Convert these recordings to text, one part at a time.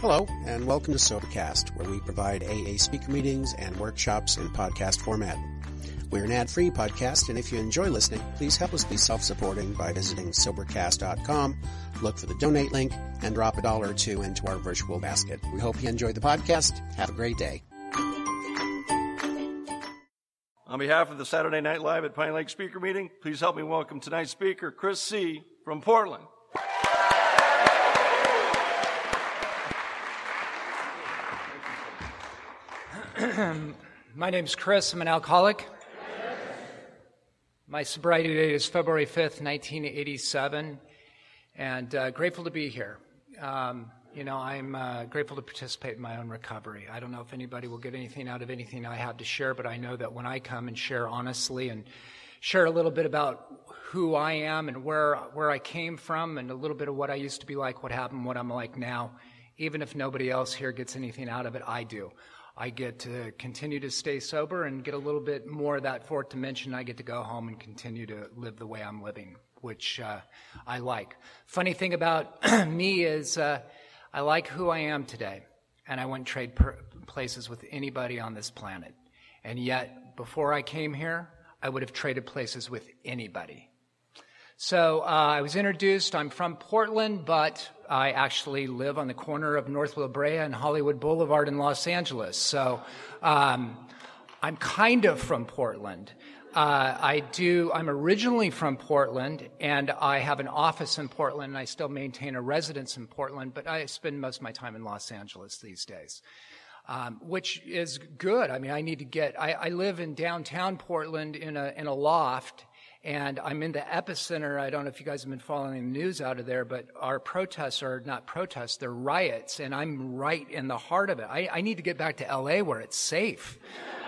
Hello, and welcome to Sobercast, where we provide AA speaker meetings and workshops in podcast format. We're an ad-free podcast, and if you enjoy listening, please help us be self-supporting by visiting Sobercast.com, look for the donate link, and drop a dollar or two into our virtual basket. We hope you enjoy the podcast. Have a great day. On behalf of the Saturday Night Live at Pine Lake Speaker Meeting, please help me welcome tonight's speaker, Chris C. from Portland. My name's Chris. I'm an alcoholic. My sobriety date is February 5th, 1987, and uh, grateful to be here. Um, you know, I'm uh, grateful to participate in my own recovery. I don't know if anybody will get anything out of anything I have to share, but I know that when I come and share honestly and share a little bit about who I am and where where I came from and a little bit of what I used to be like, what happened, what I'm like now, even if nobody else here gets anything out of it, I do. I get to continue to stay sober and get a little bit more of that fourth dimension. I get to go home and continue to live the way I'm living, which uh, I like. Funny thing about me is uh, I like who I am today, and I wouldn't trade per- places with anybody on this planet. And yet, before I came here, I would have traded places with anybody. So uh, I was introduced. I'm from Portland, but I actually live on the corner of North La Brea and Hollywood Boulevard in Los Angeles. So um, I'm kind of from Portland. Uh, I do. I'm originally from Portland, and I have an office in Portland. And I still maintain a residence in Portland, but I spend most of my time in Los Angeles these days. Um, which is good. I mean, I need to get. I, I live in downtown Portland in a in a loft, and I'm in the epicenter. I don't know if you guys have been following the news out of there, but our protests are not protests, they're riots. And I'm right in the heart of it. I, I need to get back to LA where it's safe.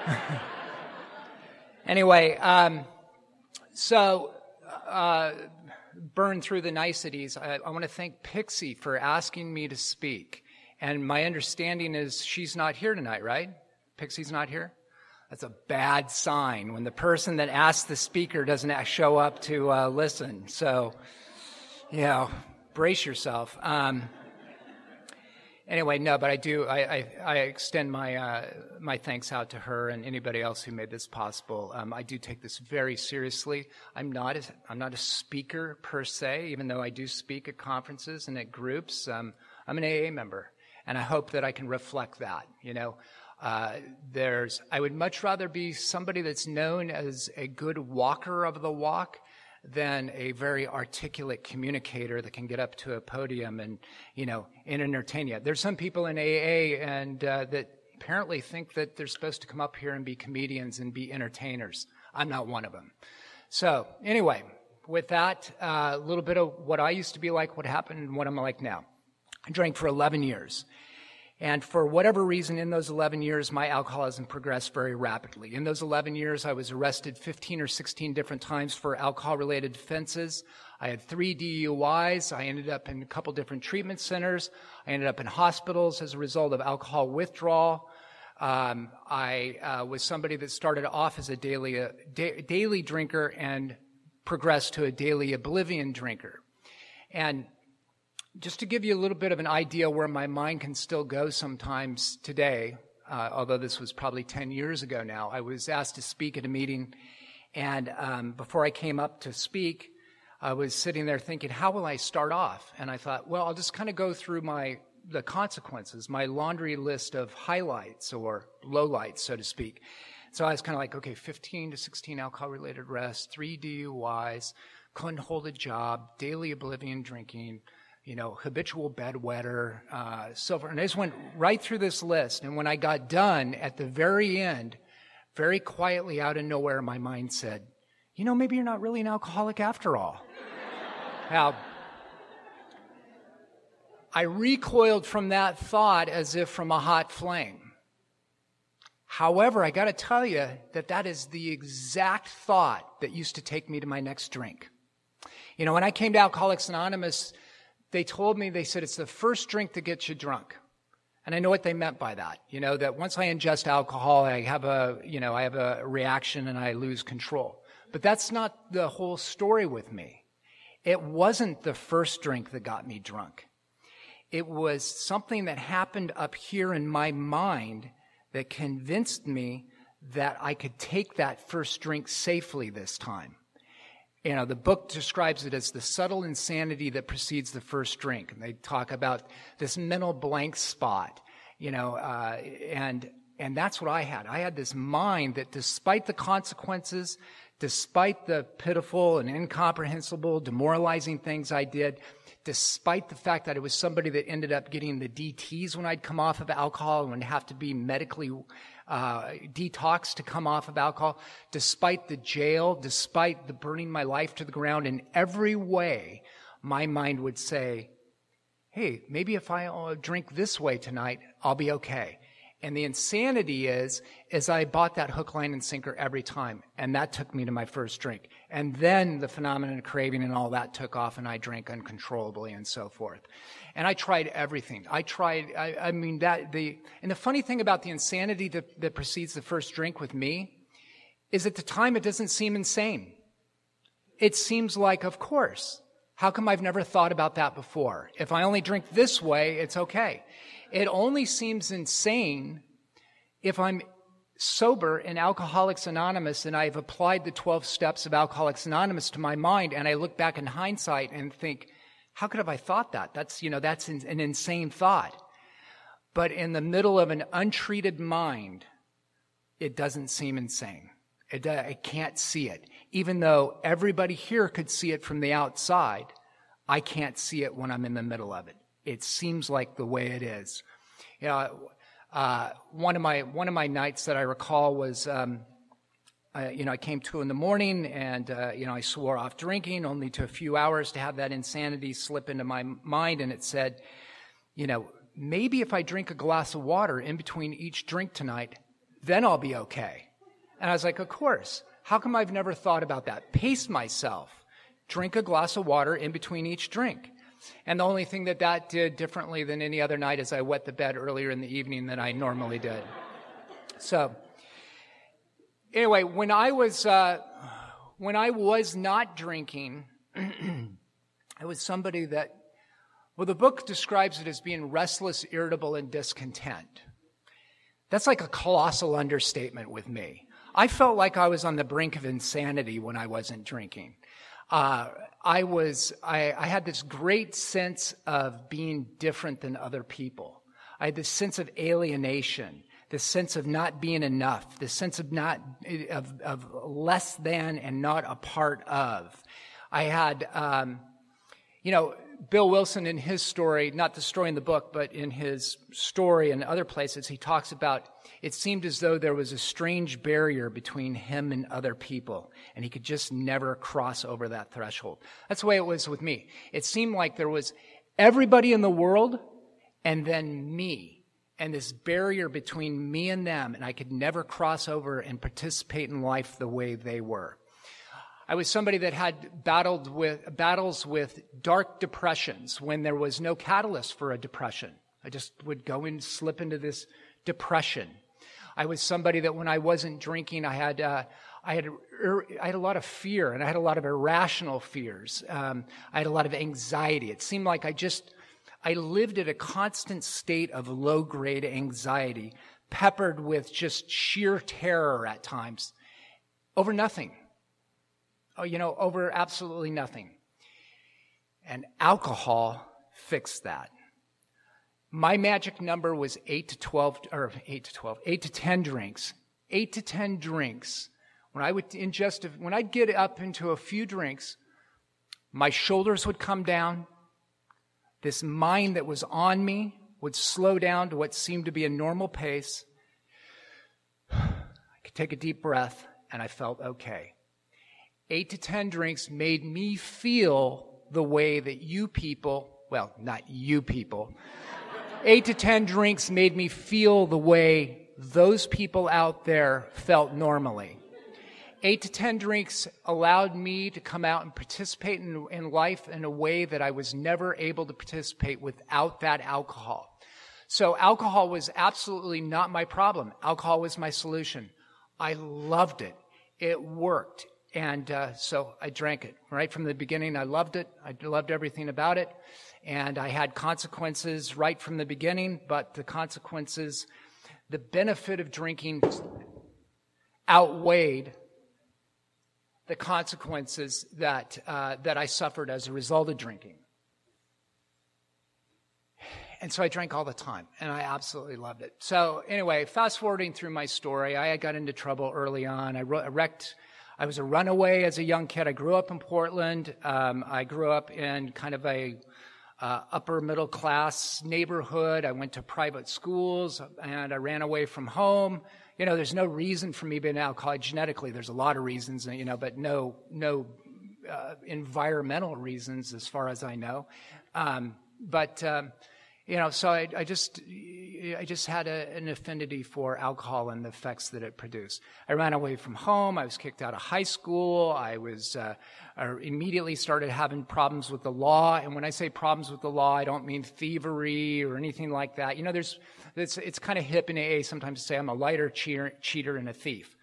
anyway, um, so uh, burn through the niceties. I, I want to thank Pixie for asking me to speak. And my understanding is she's not here tonight, right? Pixie's not here? That's a bad sign when the person that asked the speaker doesn't show up to uh, listen. So, you know, brace yourself. Um, anyway, no, but I do. I, I, I extend my uh, my thanks out to her and anybody else who made this possible. Um, I do take this very seriously. I'm not a, I'm not a speaker per se, even though I do speak at conferences and at groups. Um, I'm an AA member, and I hope that I can reflect that. You know, uh, there's, I would much rather be somebody that's known as a good walker of the walk than a very articulate communicator that can get up to a podium and, you know, and entertain you. There's some people in AA and uh, that apparently think that they're supposed to come up here and be comedians and be entertainers. I'm not one of them. So anyway, with that, a uh, little bit of what I used to be like, what happened, and what I'm like now. I drank for 11 years. And for whatever reason, in those 11 years, my alcoholism progressed very rapidly. In those 11 years, I was arrested 15 or 16 different times for alcohol related offenses. I had three DUIs. I ended up in a couple different treatment centers. I ended up in hospitals as a result of alcohol withdrawal. Um, I uh, was somebody that started off as a daily, uh, da- daily drinker and progressed to a daily oblivion drinker. And just to give you a little bit of an idea where my mind can still go sometimes today, uh, although this was probably 10 years ago now, I was asked to speak at a meeting. And um, before I came up to speak, I was sitting there thinking, how will I start off? And I thought, well, I'll just kind of go through my the consequences, my laundry list of highlights or lowlights, so to speak. So I was kind of like, okay, 15 to 16 alcohol related arrests, three DUIs, couldn't hold a job, daily oblivion drinking, you know, habitual bedwetter, uh, silver. And I just went right through this list. And when I got done at the very end, very quietly out of nowhere, my mind said, you know, maybe you're not really an alcoholic after all. now, I recoiled from that thought as if from a hot flame. However, I got to tell you that that is the exact thought that used to take me to my next drink. You know, when I came to Alcoholics Anonymous, they told me, they said, it's the first drink that gets you drunk. And I know what they meant by that. You know, that once I ingest alcohol, I have a, you know, I have a reaction and I lose control. But that's not the whole story with me. It wasn't the first drink that got me drunk. It was something that happened up here in my mind that convinced me that I could take that first drink safely this time. You know, the book describes it as the subtle insanity that precedes the first drink. And they talk about this mental blank spot, you know, uh, and, and that's what I had. I had this mind that despite the consequences, despite the pitiful and incomprehensible, demoralizing things I did, despite the fact that I was somebody that ended up getting the DTs when I'd come off of alcohol and would have to be medically uh, detoxed to come off of alcohol, despite the jail, despite the burning my life to the ground in every way, my mind would say, hey, maybe if I uh, drink this way tonight, I'll be okay. And the insanity is, is I bought that hook, line, and sinker every time. And that took me to my first drink. And then the phenomenon of craving and all that took off and I drank uncontrollably and so forth. And I tried everything. I tried, I, I mean, that, the, and the funny thing about the insanity that, that precedes the first drink with me is at the time it doesn't seem insane. It seems like, of course. How come I've never thought about that before? If I only drink this way, it's okay. It only seems insane if I'm sober in Alcoholics Anonymous and I've applied the 12 steps of Alcoholics Anonymous to my mind and I look back in hindsight and think, how could have I thought that? That's, you know, that's an insane thought. But in the middle of an untreated mind, it doesn't seem insane. It, uh, I can't see it. Even though everybody here could see it from the outside, I can't see it when I'm in the middle of it. It seems like the way it is. You know, uh, one of my one of my nights that I recall was, um, I, you know, I came to in the morning and uh, you know I swore off drinking, only to a few hours to have that insanity slip into my mind, and it said, you know, maybe if I drink a glass of water in between each drink tonight, then I'll be okay. And I was like, of course. How come I've never thought about that? Pace myself. Drink a glass of water in between each drink. And the only thing that that did differently than any other night is I wet the bed earlier in the evening than I normally did. So, anyway, when I was uh, when I was not drinking, I was somebody that well, the book describes it as being restless, irritable, and discontent. That's like a colossal understatement with me. I felt like I was on the brink of insanity when I wasn't drinking. Uh, I was, I, I had this great sense of being different than other people. I had this sense of alienation, this sense of not being enough, this sense of not, of, of less than and not a part of. I had, um, you know, Bill Wilson in his story, not the story in the book, but in his story and other places, he talks about it seemed as though there was a strange barrier between him and other people, and he could just never cross over that threshold. That's the way it was with me. It seemed like there was everybody in the world and then me, and this barrier between me and them, and I could never cross over and participate in life the way they were. I was somebody that had battled with, battles with dark depressions when there was no catalyst for a depression. I just would go and slip into this depression. I was somebody that when I wasn't drinking, I had, uh, I had, I had a lot of fear and I had a lot of irrational fears. Um, I had a lot of anxiety. It seemed like I just, I lived at a constant state of low grade anxiety, peppered with just sheer terror at times over nothing. Oh, you know, over absolutely nothing. And alcohol fixed that. My magic number was 8 to 12, or 8 to 12, 8 to 10 drinks. 8 to 10 drinks. When I would ingest, when I'd get up into a few drinks, my shoulders would come down. This mind that was on me would slow down to what seemed to be a normal pace. I could take a deep breath, and I felt okay eight to 10 drinks made me feel the way that you people, well, not you people, eight to 10 drinks made me feel the way those people out there felt normally. Eight to 10 drinks allowed me to come out and participate in, in life in a way that I was never able to participate without that alcohol. So alcohol was absolutely not my problem. Alcohol was my solution. I loved it. It worked And uh, so I drank it. Right from the beginning, I loved it. I loved everything about it. And I had consequences right from the beginning, but the consequences, the benefit of drinking outweighed the consequences that, uh, that I suffered as a result of drinking. And so I drank all the time, and I absolutely loved it. So anyway, fast forwarding through my story, I got into trouble early on. I wrecked. I was a runaway as a young kid. I grew up in Portland. Um, I grew up in kind of a uh, upper middle class neighborhood. I went to private schools, and I ran away from home. You know, there's no reason for me being an alcoholic genetically. There's a lot of reasons, you know, but no no uh, environmental reasons as far as I know. Um, but um, you know, so I, I just, I just had a, an affinity for alcohol and the effects that it produced. I ran away from home. I was kicked out of high school. I was, uh, I immediately started having problems with the law. And when I say problems with the law, I don't mean thievery or anything like that. You know, there's, it's, it's kind of hip in AA sometimes to say I'm a lighter cheater, cheater and a thief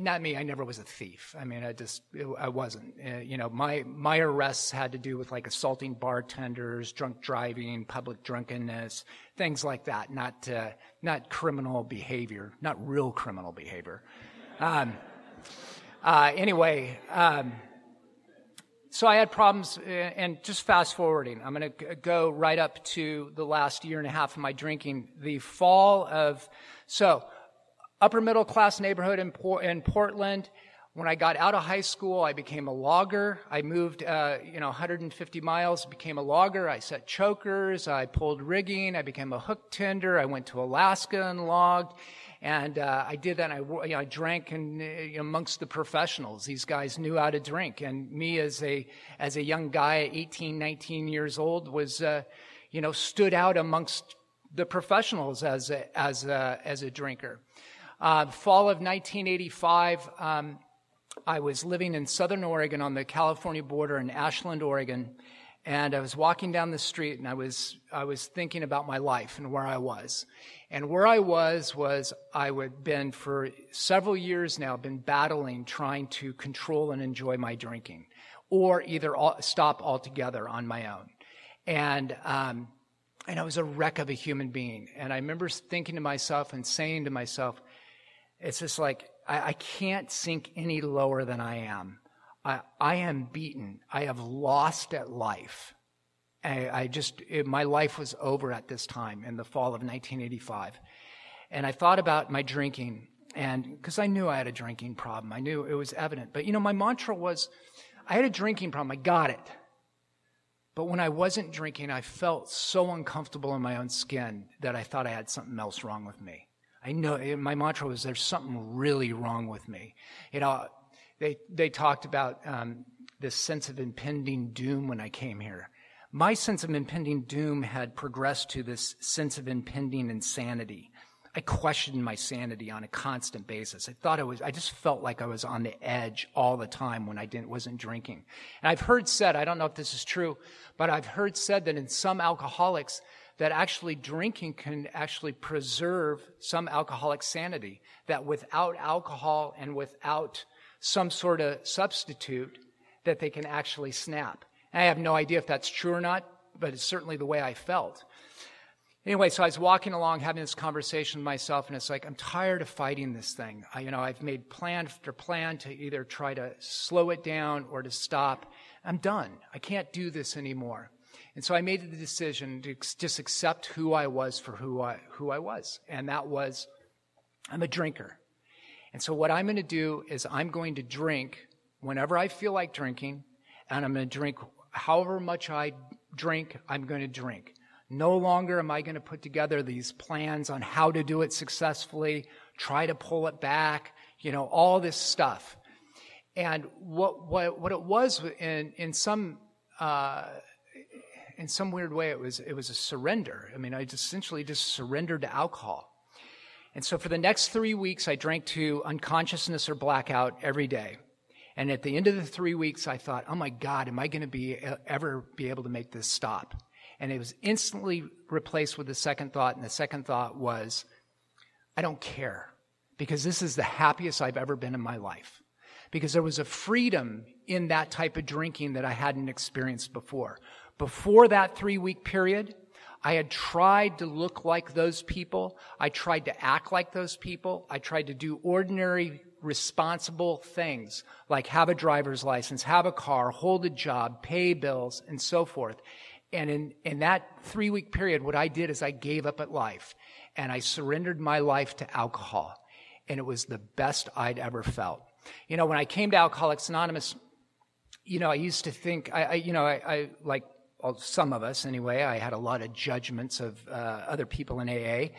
not me. I never was a thief. I mean, I just, I wasn't. Uh, you know, my my arrests had to do with like assaulting bartenders, drunk driving, public drunkenness, things like that. Not uh, not criminal behavior, not real criminal behavior. Um, uh, anyway, um, so I had problems, uh, and just fast forwarding, I'm going to go right up to the last year and a half of my drinking. The fall of so upper middle class neighborhood in, in Portland. When I got out of high school, I became a logger. I moved, uh, you know, 150 miles, became a logger. I set chokers. I pulled rigging. I became a hook tender. I went to Alaska and logged. And uh, I did that. I, you know, I drank in, uh, amongst the professionals. These guys knew how to drink. And me as a, as a young guy, 18, 19 years old, was, uh, you know, stood out amongst the professionals as a, as a, as a drinker. Uh, fall of 1985, um, I was living in southern Oregon on the California border in Ashland, Oregon, and I was walking down the street and I was I was thinking about my life and where I was. And where I was was I had been for several years now been battling trying to control and enjoy my drinking, or either all, stop altogether on my own. And um, and I was a wreck of a human being. And I remember thinking to myself and saying to myself, it's just like, I, I can't sink any lower than I am. I, I am beaten. I have lost at life. I, I just, it, my life was over at this time in the fall of 1985. And I thought about my drinking, and because I knew I had a drinking problem, I knew it was evident. But you know, my mantra was, I had a drinking problem. I got it. But when I wasn't drinking, I felt so uncomfortable in my own skin that I thought I had something else wrong with me. I know my mantra was there's something really wrong with me. You know, they they talked about um, this sense of impending doom when I came here. My sense of impending doom had progressed to this sense of impending insanity. I questioned my sanity on a constant basis. I thought I was, I just felt like I was on the edge all the time when I didn't, wasn't drinking. And I've heard said, I don't know if this is true, but I've heard said that in some alcoholics, that actually drinking can actually preserve some alcoholic sanity, that without alcohol and without some sort of substitute, that they can actually snap. And I have no idea if that's true or not, but it's certainly the way I felt. Anyway, so I was walking along having this conversation with myself, and it's like, I'm tired of fighting this thing. I, you know, I've made plan after plan to either try to slow it down or to stop. I'm done. I can't do this anymore. And so I made the decision to just accept who I was for who I, who I was. And that was, I'm a drinker. And so what I'm going to do is I'm going to drink whenever I feel like drinking, and I'm going to drink however much I drink, I'm going to drink. No longer am I going to put together these plans on how to do it successfully, try to pull it back, you know, all this stuff. And what, what, what it was in, in some, uh, in some weird way, it was, it was a surrender. I mean, I essentially just surrendered to alcohol. And so for the next three weeks, I drank to unconsciousness or blackout every day. And at the end of the three weeks, I thought, oh my God, am I going to be uh, ever be able to make this stop? And it was instantly replaced with the second thought. And the second thought was, I don't care because this is the happiest I've ever been in my life. because there was a freedom in that type of drinking that I hadn't experienced before. Before that three week period, I had tried to look like those people. I tried to act like those people. I tried to do ordinary, responsible things like have a driver's license, have a car, hold a job, pay bills, and so forth. And in, in that three week period, what I did is I gave up at life and I surrendered my life to alcohol. And it was the best I'd ever felt. You know, when I came to Alcoholics Anonymous, you know, I used to think, I, I you know, I, I like some of us anyway. I had a lot of judgments of uh, other people in AA,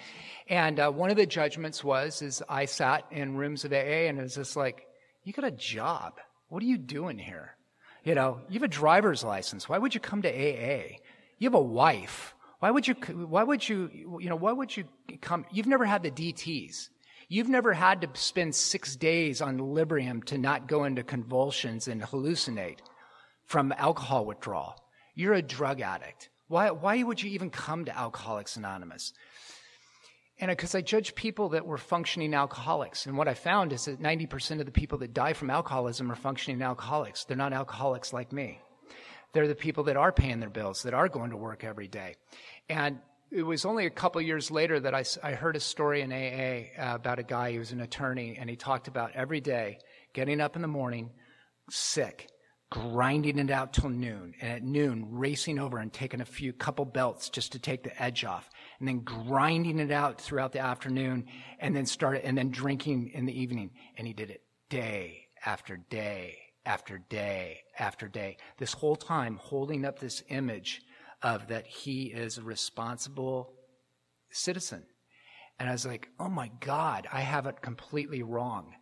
and uh, one of the judgments was is I sat in rooms of AA and it was just like, you got a job. What are you doing here? You know, you have a driver's license. Why would you come to AA? You have a wife. Why would you? Why would you? You know, why would you come? You've never had the DTS. You've never had to spend six days on Librium to not go into convulsions and hallucinate from alcohol withdrawal. You're a drug addict. Why, why would you even come to Alcoholics Anonymous? And because I judge people that were functioning alcoholics. And what I found is that 90% of the people that die from alcoholism are functioning alcoholics. They're not alcoholics like me. They're the people that are paying their bills, that are going to work every day. And it was only a couple years later that I, I heard a story in AA uh, about a guy who was an attorney, and he talked about every day getting up in the morning sick, grinding it out till noon, and at noon racing over and taking a few couple belts just to take the edge off, and then grinding it out throughout the afternoon, and then started and then drinking in the evening. And he did it day after day after day after day. This whole time holding up this image of that he is a responsible citizen. And I was like, oh my God, I have it completely wrong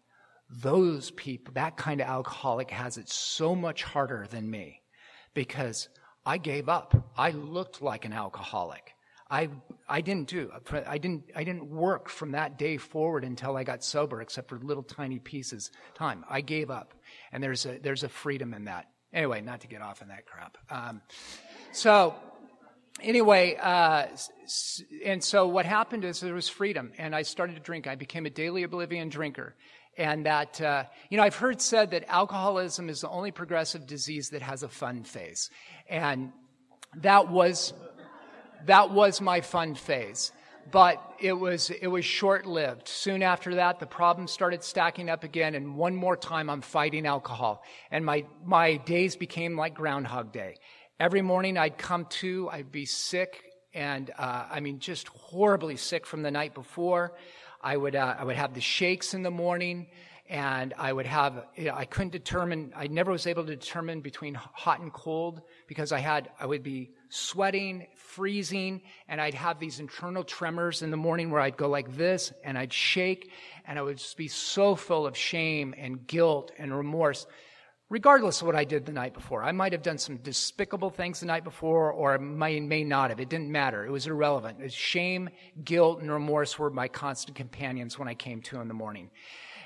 those people, that kind of alcoholic has it so much harder than me because I gave up. I looked like an alcoholic. I, I didn't do, I didn't, I didn't work from that day forward until I got sober, except for little tiny pieces time. I gave up. And there's a, there's a freedom in that. Anyway, not to get off on that crap. Um, so, anyway, uh, and so what happened is there was freedom, and I started to drink. I became a daily oblivion drinker and that uh, you know i've heard said that alcoholism is the only progressive disease that has a fun phase. And that was that was my fun phase. But it was it was short lived soon after that the problems started stacking up again and one more time i'm fighting alcohol. And my my days became like groundhog day. Every morning i'd come to i'd be sick and uh, i mean just horribly sick from the night before I would, uh, I would have the shakes in the morning, and I would have, you know, I couldn't determine, I never was able to determine between hot and cold because I had, I would be sweating, freezing, and I'd have these internal tremors in the morning where I'd go like this, and I'd shake, and I would just be so full of shame and guilt and remorse regardless of what I did the night before. I might have done some despicable things the night before, or I may, may not have. It didn't matter. It was irrelevant. It was shame, guilt, and remorse were my constant companions when I came to in the morning.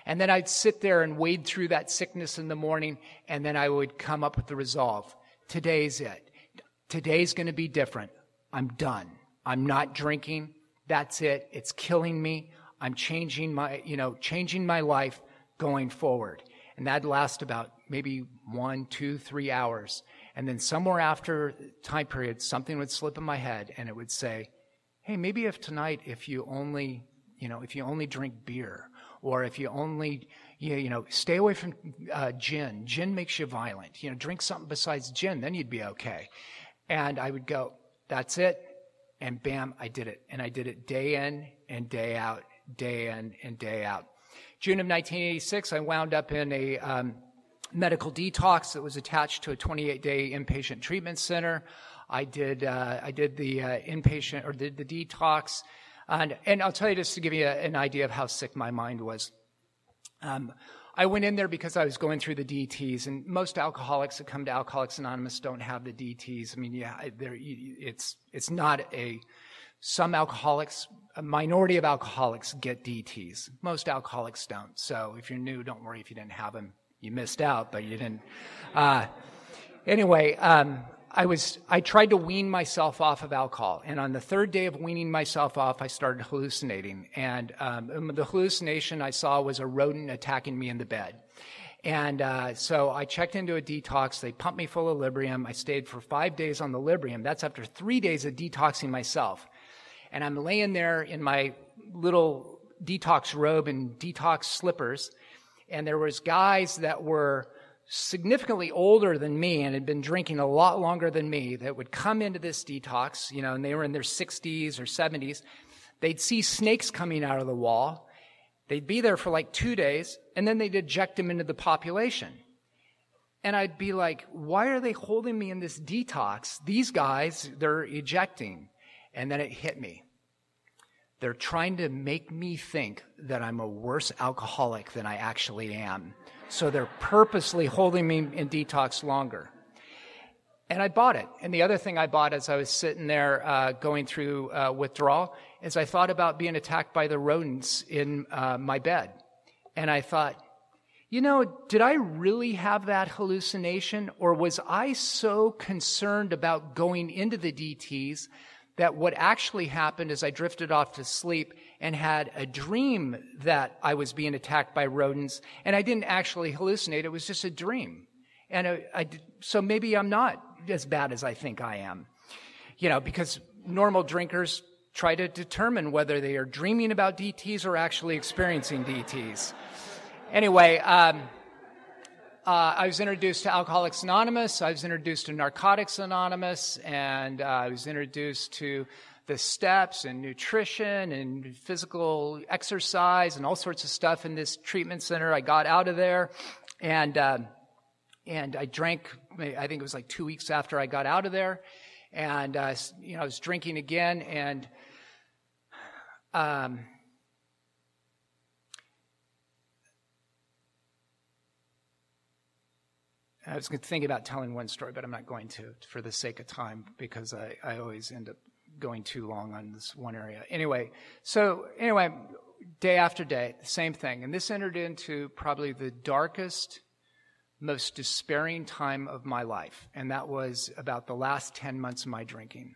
And then I'd sit there and wade through that sickness in the morning, and then I would come up with the resolve. Today's it. Today's going to be different. I'm done. I'm not drinking. That's it. It's killing me. I'm changing my, you know, changing my life going forward. And that'd last about maybe one, two, three hours. And then somewhere after time period, something would slip in my head and it would say, Hey, maybe if tonight, if you only, you know, if you only drink beer or if you only, you, you know, stay away from uh, gin. Gin makes you violent. You know, drink something besides gin, then you'd be okay. And I would go, that's it. And bam, I did it. And I did it day in and day out, day in and day out. June of 1986, I wound up in a um, medical detox that was attached to a 28 day inpatient treatment center. I did, uh, I did the uh, inpatient or did the detox. And, and I'll tell you just to give you a, an idea of how sick my mind was. Um, I went in there because I was going through the DTs, and most alcoholics that come to Alcoholics Anonymous don't have the DTs. I mean, yeah, it's it's not a. Some alcoholics, a minority of alcoholics get DTs. Most alcoholics don't. So if you're new, don't worry if you didn't have them you missed out, but you didn't. Uh, anyway, um, I was I tried to wean myself off of alcohol, and on the third day of weaning myself off, I started hallucinating. And um, the hallucination I saw was a rodent attacking me in the bed. And uh, so I checked into a detox. They pumped me full of Librium. I stayed for five days on the Librium. That's after three days of detoxing myself. And I'm laying there in my little detox robe and detox slippers. And there was guys that were significantly older than me and had been drinking a lot longer than me that would come into this detox, you know, and they were in their 60s or 70s. They'd see snakes coming out of the wall. They'd be there for like two days, and then they'd eject them into the population. And I'd be like, why are they holding me in this detox? These guys, they're ejecting. And then it hit me. They're trying to make me think that I'm a worse alcoholic than I actually am. So they're purposely holding me in detox longer. And I bought it. And the other thing I bought as I was sitting there uh, going through uh, withdrawal is I thought about being attacked by the rodents in uh, my bed. And I thought, you know, did I really have that hallucination? Or was I so concerned about going into the DTs that what actually happened is I drifted off to sleep and had a dream that I was being attacked by rodents, and I didn't actually hallucinate. It was just a dream. And I, I, so maybe I'm not as bad as I think I am. You know, because normal drinkers try to determine whether they are dreaming about DTs or actually experiencing DTs. Anyway, um, uh, I was introduced to Alcoholics Anonymous. I was introduced to Narcotics Anonymous, and uh, I was introduced to the steps and nutrition and physical exercise and all sorts of stuff in this treatment center. I got out of there, and uh, and I drank. I think it was like two weeks after I got out of there, and uh, you know I was drinking again, and um, I was thinking about telling one story, but I'm not going to for the sake of time because I, I always end up going too long on this one area. Anyway, so anyway, day after day, same thing. And this entered into probably the darkest, most despairing time of my life. And that was about the last 10 months of my drinking.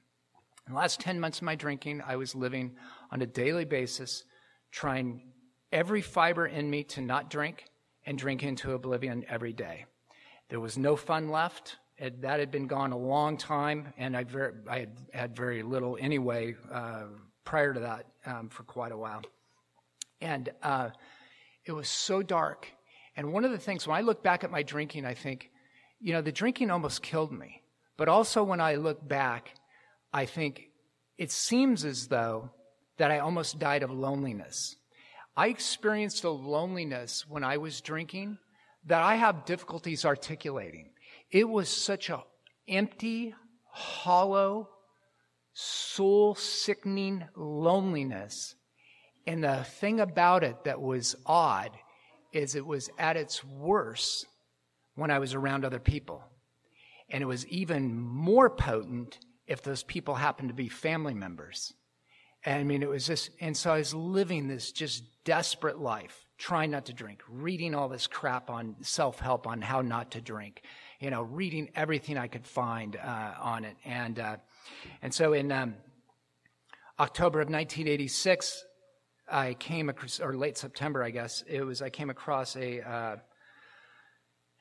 In the last 10 months of my drinking, I was living on a daily basis, trying every fiber in me to not drink and drink into oblivion every day. There was no fun left. It, that had been gone a long time, and I, very, I had had very little anyway uh, prior to that um, for quite a while. And uh, it was so dark. And one of the things, when I look back at my drinking, I think, you know, the drinking almost killed me. But also when I look back, I think it seems as though that I almost died of loneliness. I experienced a loneliness when I was drinking that I have difficulties articulating. It was such a empty, hollow, soul sickening loneliness. And the thing about it that was odd is it was at its worst when I was around other people. And it was even more potent if those people happened to be family members. And I mean, it was just, and so I was living this just desperate life trying not to drink, reading all this crap on self help on how not to drink, you know, reading everything I could find uh, on it. And, uh, and so in um, October of 1986, I came across, or late September, I guess, it was, I came across a, uh,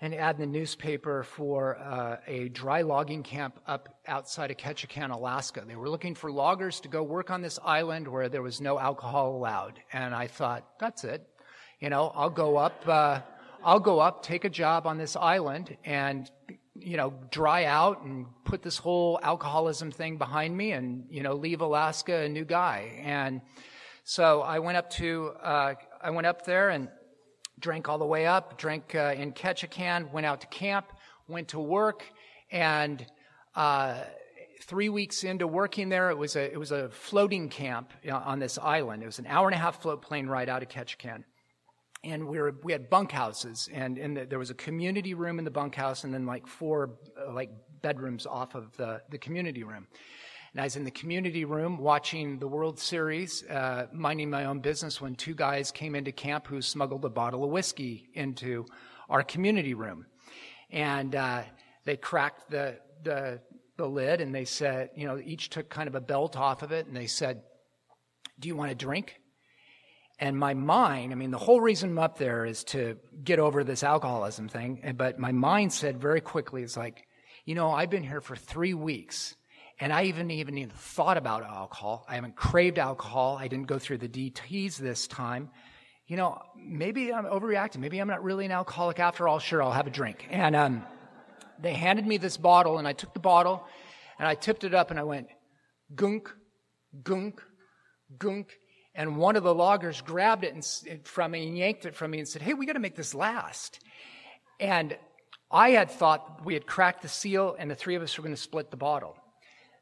an ad in the newspaper for uh, a dry logging camp up outside of Ketchikan, Alaska. They were looking for loggers to go work on this island where there was no alcohol allowed. And I thought, that's it. You know, I'll go up, uh, I'll go up, take a job on this island and, you know, dry out and put this whole alcoholism thing behind me and, you know, leave Alaska a new guy. And so I went up to, uh, I went up there and drank all the way up, drank uh, in Ketchikan, went out to camp, went to work, and uh, three weeks into working there, it was a it was a floating camp on this island. It was an hour and a half float plane ride out of Ketchikan and we were we had bunkhouses and in the, there was a community room in the bunkhouse and then like four uh, like bedrooms off of the, the community room. And i was in the community room watching the world series uh, minding my own business when two guys came into camp who smuggled a bottle of whiskey into our community room. And uh, they cracked the, the the lid and they said you know each took kind of a belt off of it and they said do you want a drink And my mind, I mean, the whole reason I'm up there is to get over this alcoholism thing. But my mind said very quickly, it's like, you know, I've been here for three weeks and I even even even thought about alcohol. I haven't craved alcohol. I didn't go through the DTs this time. You know, maybe I'm overreacting. Maybe I'm not really an alcoholic after all. Sure, I'll have a drink. And um, they handed me this bottle, and I took the bottle, and I tipped it up, and I went, gunk, gunk, gunk. And one of the loggers grabbed it and, from me and yanked it from me and said, Hey, we got to make this last. And I had thought we had cracked the seal and the three of us were going to split the bottle.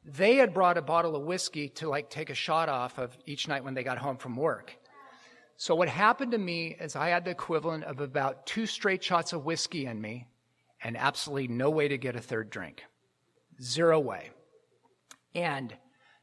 They had brought a bottle of whiskey to like take a shot off of each night when they got home from work. So what happened to me is I had the equivalent of about two straight shots of whiskey in me and absolutely no way to get a third drink. Zero way. And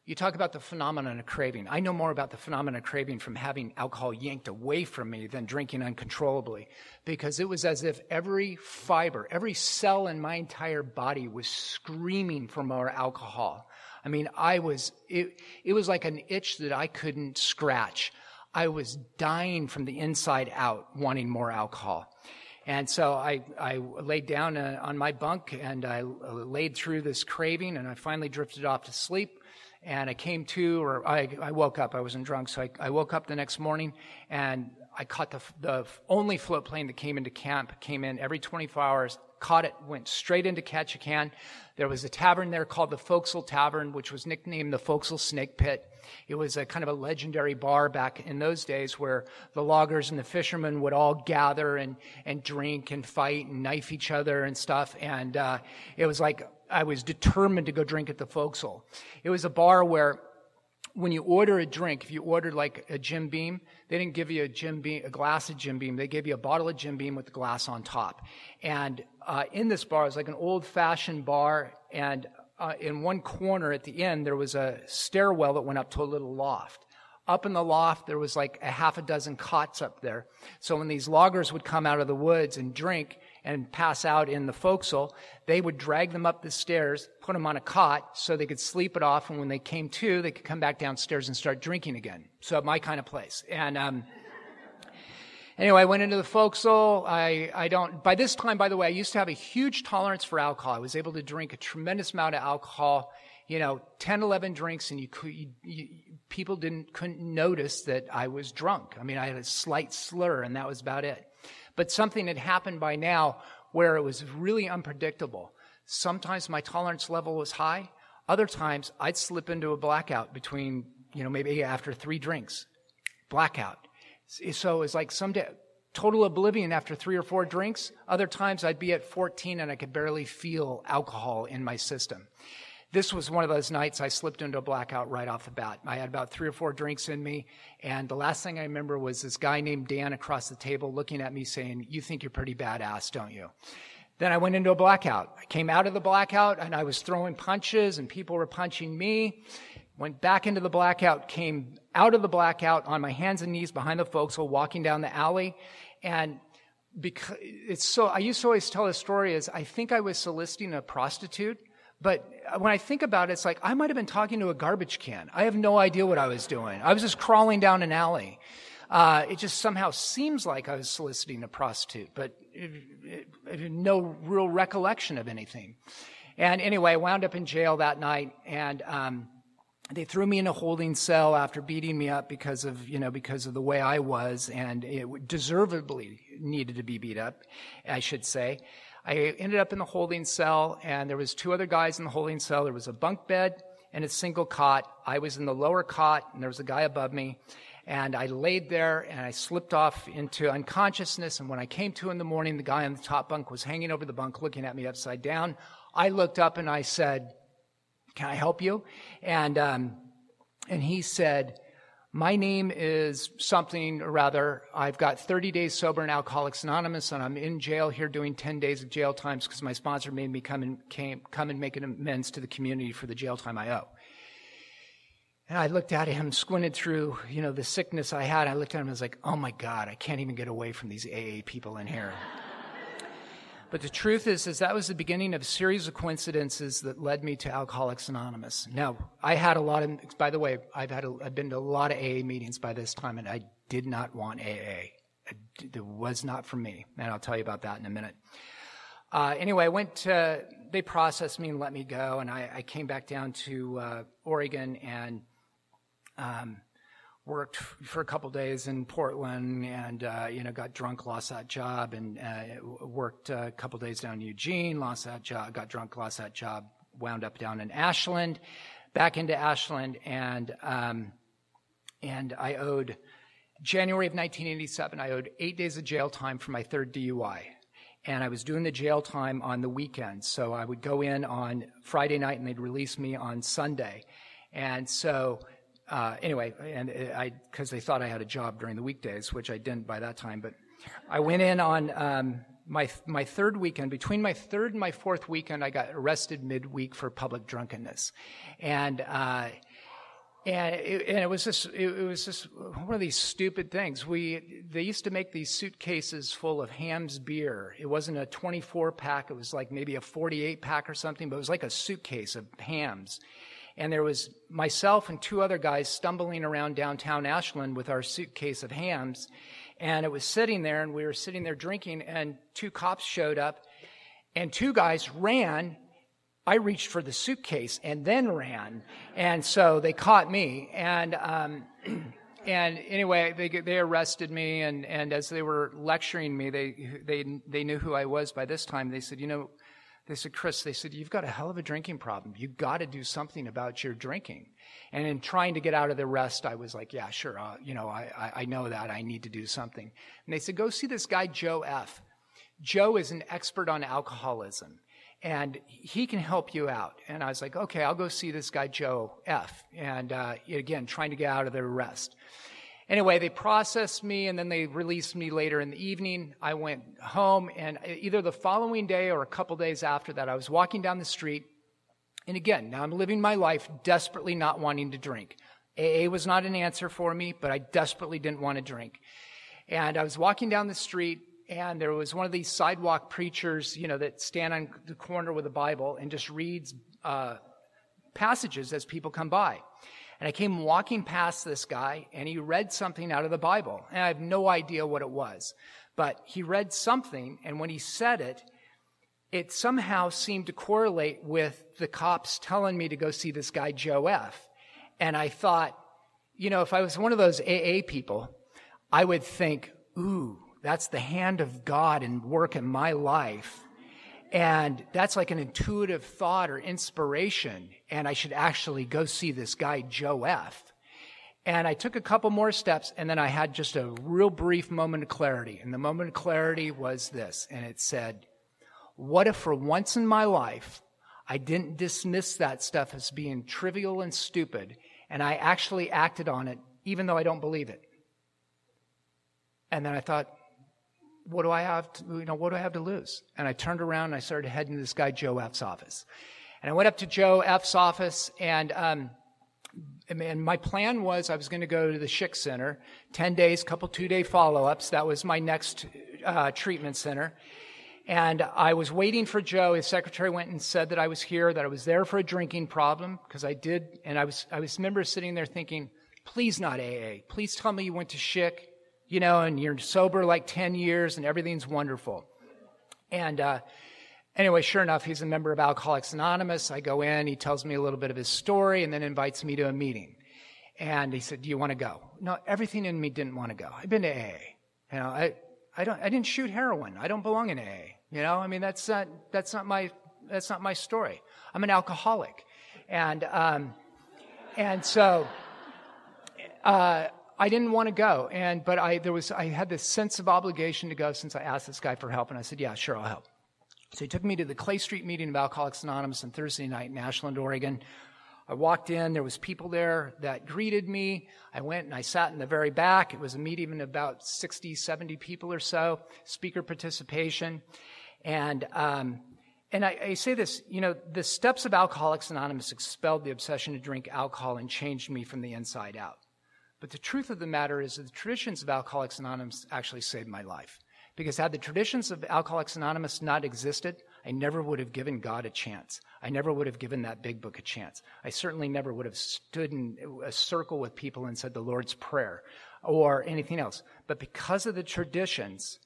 you talk about the phenomenon of craving. I know more about the phenomenon of craving from having alcohol yanked away from me than drinking uncontrollably because it was as if every fiber, every cell in my entire body was screaming for more alcohol. I mean, I was, it, it was like an itch that I couldn't scratch. I was dying from the inside out wanting more alcohol. And so I, I laid down uh, on my bunk and I laid through this craving and I finally drifted off to sleep and I came to, or I, I woke up. I wasn't drunk, so I, I, woke up the next morning, and I caught the the only float plane that came into camp. Came in every 24 hours. Caught it, went straight into Ketchikan. There was a tavern there called the Forecastle Tavern, which was nicknamed the Forecastle Snake Pit. It was a kind of a legendary bar back in those days where the loggers and the fishermen would all gather and, and drink and fight and knife each other and stuff. And uh, it was like I was determined to go drink at the Forecastle. It was a bar where when you order a drink, if you ordered like a Jim Beam, they didn't give you a Jim Beam, a glass of Jim Beam. They gave you a bottle of Jim Beam with the glass on top. And uh, in this bar, it was like an old-fashioned bar, and uh, in one corner at the end, there was a stairwell that went up to a little loft. Up in the loft, there was like a half a dozen cots up there. So when these loggers would come out of the woods and drink, and pass out in the forecastle, they would drag them up the stairs, put them on a cot so they could sleep it off. And when they came to, they could come back downstairs and start drinking again. So my kind of place. And, um, anyway, I went into the forecastle. I, I don't, by this time, by the way, I used to have a huge tolerance for alcohol. I was able to drink a tremendous amount of alcohol, you know, 10, 11 drinks and you you, you, people didn't, couldn't notice that I was drunk. I mean, I had a slight slur and that was about it but something had happened by now where it was really unpredictable. Sometimes my tolerance level was high. Other times I'd slip into a blackout between, you know, maybe after three drinks. Blackout. So it's like some day, total oblivion after three or four drinks. Other times I'd be at 14 and I could barely feel alcohol in my system. This was one of those nights I slipped into a blackout right off the bat. I had about three or four drinks in me, and the last thing I remember was this guy named Dan across the table looking at me saying, You think you're pretty badass, don't you? Then I went into a blackout. I came out of the blackout and I was throwing punches and people were punching me. Went back into the blackout, came out of the blackout on my hands and knees behind the forecastle, walking down the alley. And because it's so, I used to always tell a story as I think I was soliciting a prostitute but when I think about it, it's like I might have been talking to a garbage can. I have no idea what I was doing. I was just crawling down an alley. Uh, it just somehow seems like I was soliciting a prostitute, but it, it, it, no real recollection of anything. And anyway, I wound up in jail that night, and um, they threw me in a holding cell after beating me up because of you know because of the way I was, and it deservedly needed to be beat up, I should say. I ended up in the holding cell, and there was two other guys in the holding cell. There was a bunk bed and a single cot. I was in the lower cot, and there was a guy above me. And I laid there, and I slipped off into unconsciousness. And when I came to in the morning, the guy on the top bunk was hanging over the bunk, looking at me upside down. I looked up and I said, "Can I help you?" And um, and he said, my name is something or rather. I've got 30 days sober in Alcoholics Anonymous, and I'm in jail here doing 10 days of jail times because my sponsor made me come and came, come and make an amends to the community for the jail time I owe. And I looked at him, squinted through, you know, the sickness I had. I looked at him and was like, oh my God, I can't even get away from these AA people in here. But the truth is, is that was the beginning of a series of coincidences that led me to Alcoholics Anonymous. Now, I had a lot of, by the way, I've had, a, I've been to a lot of AA meetings by this time, and I did not want AA. It was not for me. And I'll tell you about that in a minute. Uh, anyway, I went to, they processed me and let me go. And I, I came back down to uh, Oregon and um, worked for a couple days in Portland and, uh, you know, got drunk, lost that job, and uh, worked a couple days down in Eugene, lost that job, got drunk, lost that job, wound up down in Ashland, back into Ashland, and, um, and I owed, January of 1987, I owed eight days of jail time for my third DUI. And I was doing the jail time on the weekend. So I would go in on Friday night and they'd release me on Sunday. And so uh, anyway, and I because they thought I had a job during the weekdays, which I didn't by that time. But I went in on um, my my third weekend. Between my third and my fourth weekend, I got arrested midweek for public drunkenness, and. Uh, and it, and it was just it, was just one of these stupid things. We they used to make these suitcases full of Hamm's beer. It wasn't a 24 pack. It was like maybe a 48 pack or something. But it was like a suitcase of Hamm's and there was myself and two other guys stumbling around downtown Ashland with our suitcase of Hamm's. And it was sitting there, and we were sitting there drinking, and two cops showed up, and two guys ran. I reached for the suitcase and then ran. And so they caught me. And, um, and anyway, they, they arrested me. And, and as they were lecturing me, they, they, they knew who I was by this time. They said, you know, they said, Chris, they said, you've got a hell of a drinking problem. You've got to do something about your drinking. And in trying to get out of the rest, I was like, yeah, sure. Uh, you know, I, I know that. I need to do something. And they said, go see this guy, Joe F. Joe is an expert on alcoholism and he can help you out. And I was like, okay, I'll go see this guy, Joe F. And uh, again, trying to get out of the arrest. Anyway, they processed me and then they released me later in the evening. I went home and either the following day or a couple days after that, I was walking down the street. And again, now I'm living my life desperately not wanting to drink. AA was not an answer for me, but I desperately didn't want to drink. And I was walking down the street and there was one of these sidewalk preachers, you know, that stand on the corner with a Bible and just reads uh, passages as people come by. And I came walking past this guy and he read something out of the Bible. And I have no idea what it was. But he read something and when he said it, it somehow seemed to correlate with the cops telling me to go see this guy, Joe F. And I thought, you know, if I was one of those AA people, I would think, ooh, that's the hand of God and work in my life. And that's like an intuitive thought or inspiration. And I should actually go see this guy, Joe F. And I took a couple more steps and then I had just a real brief moment of clarity. And the moment of clarity was this. And it said, what if for once in my life I didn't dismiss that stuff as being trivial and stupid and I actually acted on it even though I don't believe it? And then I thought, what do I have to, you know, what do I have to lose? And I turned around and I started heading to this guy, Joe F's office. And I went up to Joe F's office and, um, and my plan was I was going to go to the Schick Center, 10 days, couple two day follow ups. That was my next uh, treatment center. And I was waiting for Joe. His secretary went and said that I was here, that I was there for a drinking problem, because I did. And I was, I was remember sitting there thinking, please not AA. Please tell me you went to Schick you know, and you're sober like 10 years and everything's wonderful. And uh, anyway, sure enough, he's a member of Alcoholics Anonymous. I go in, he tells me a little bit of his story, and then invites me to a meeting. And he said, "Do you want to go?" No, everything in me didn't want to go. I've been to AA. You know, I, I don't, I didn't shoot heroin. I don't belong in AA. You know, I mean, that's not, that's not my, that's not my story. I'm an alcoholic, and, um, and so, uh, I didn't want to go, and but I there was I had this sense of obligation to go since I asked this guy for help, and I said, "Yeah, sure, I'll help." So he took me to the Clay Street meeting of Alcoholics Anonymous on Thursday night in Ashland, Oregon. I walked in, there was people there that greeted me. I went and I sat in the very back. It was a meeting of about 60, 70 people or so, speaker participation. And, um, and I, I, say this, you know, the steps of Alcoholics Anonymous expelled the obsession to drink alcohol and changed me from the inside out. But the truth of the matter is that the traditions of Alcoholics Anonymous actually saved my life. Because had the traditions of Alcoholics Anonymous not existed, I never would have given God a chance. I never would have given that big book a chance. I certainly never would have stood in a circle with people and said the Lord's Prayer. or anything else. But because of the traditions,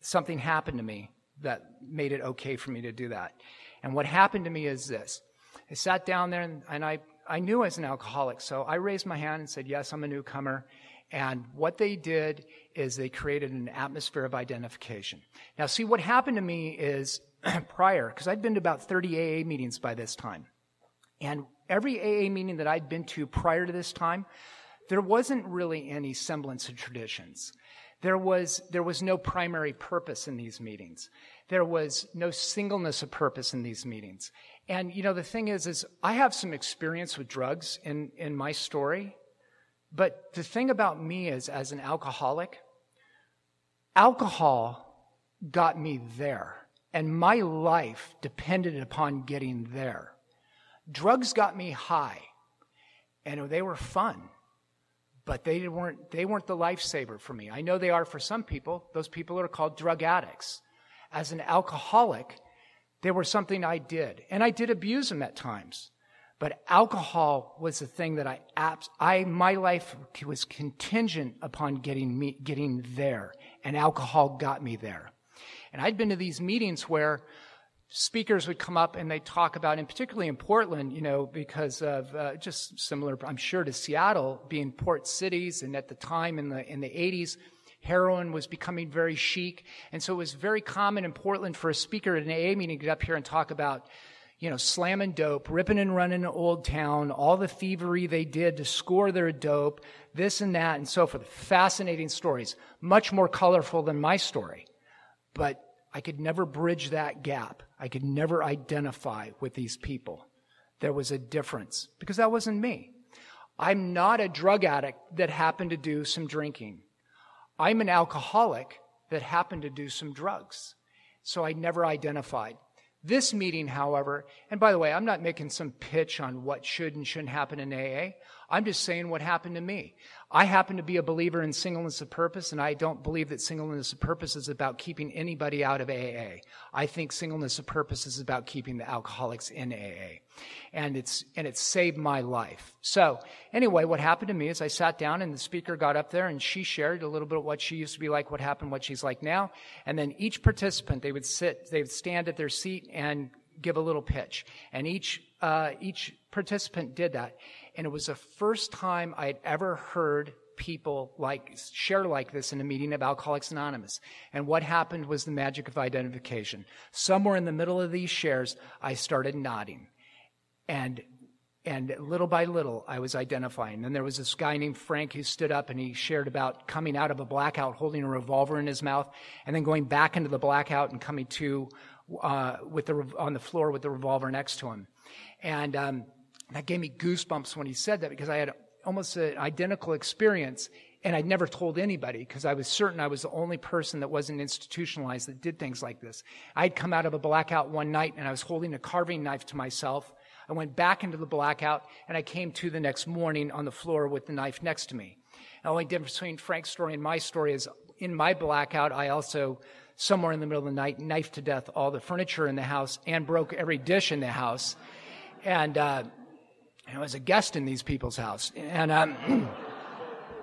something happened to me that made it okay for me to do that. And what happened to me is this. I sat down there and, and I, I knew I was an alcoholic. So I raised my hand and said, yes, I'm a newcomer. And what they did is they created an atmosphere of identification. Now, see, what happened to me is prior, because I'd been to about 30 AA meetings by this time. And every AA meeting that I'd been to prior to this time, there wasn't really any semblance of traditions. There was, there was no primary purpose in these meetings. There was no singleness of purpose in these meetings. And, you know, the thing is, is I have some experience with drugs in, in my story. But the thing about me is, as an alcoholic, alcohol got me there. And my life depended upon getting there. Drugs got me high. And they were fun but they weren't, they weren't the lifesaver for me. I know they are for some people. Those people are called drug addicts. As an alcoholic, they were something I did. And I did abuse them at times. But alcohol was the thing that I, I, my life was contingent upon getting me, getting there. And alcohol got me there. And I'd been to these meetings where speakers would come up and they talk about, and particularly in Portland, you know, because of uh, just similar, I'm sure, to Seattle being port cities, and at the time in the in the 80s, heroin was becoming very chic, and so it was very common in Portland for a speaker at an AA meeting to get up here and talk about. You know, slamming dope, ripping and running Old Town, all the thievery they did to score their dope, this and that, and so forth. Fascinating stories, much more colorful than my story. But I could never bridge that gap. I could never identify with these people. There was a difference because that wasn't me. I'm not a drug addict that happened to do some drinking. I'm an alcoholic that happened to do some drugs. So I never identified. This meeting, however, and by the way, I'm not making some pitch on what should and shouldn't happen in AA. I'm just saying what happened to me. I happen to be a believer in singleness of purpose, and I don't believe that singleness of purpose is about keeping anybody out of AA. I think singleness of purpose is about keeping the alcoholics in AA. And it's, and it's saved my life. So, anyway, what happened to me is I sat down and the speaker got up there and she shared a little bit of what she used to be like, what happened, what she's like now. And then each participant, they would sit, they would stand at their seat and give a little pitch. And each, uh, each participant did that. And it was the first time I had ever heard people like share like this in a meeting of Alcoholics Anonymous. And what happened was the magic of identification. Somewhere in the middle of these shares, I started nodding. And and little by little, I was identifying. And there was this guy named Frank who stood up and he shared about coming out of a blackout holding a revolver in his mouth and then going back into the blackout and coming to uh, with the, on the floor with the revolver next to him. And um, that gave me goosebumps when he said that because I had almost an identical experience and I'd never told anybody because I was certain I was the only person that wasn't institutionalized that did things like this. I'd come out of a blackout one night and I was holding a carving knife to myself. I went back into the blackout and I came to the next morning on the floor with the knife next to me. The only difference between Frank's story and my story is in my blackout, I also, somewhere in the middle of the night, knifed to death all the furniture in the house and broke every dish in the house. And, uh, I was a guest in these people's house. And um,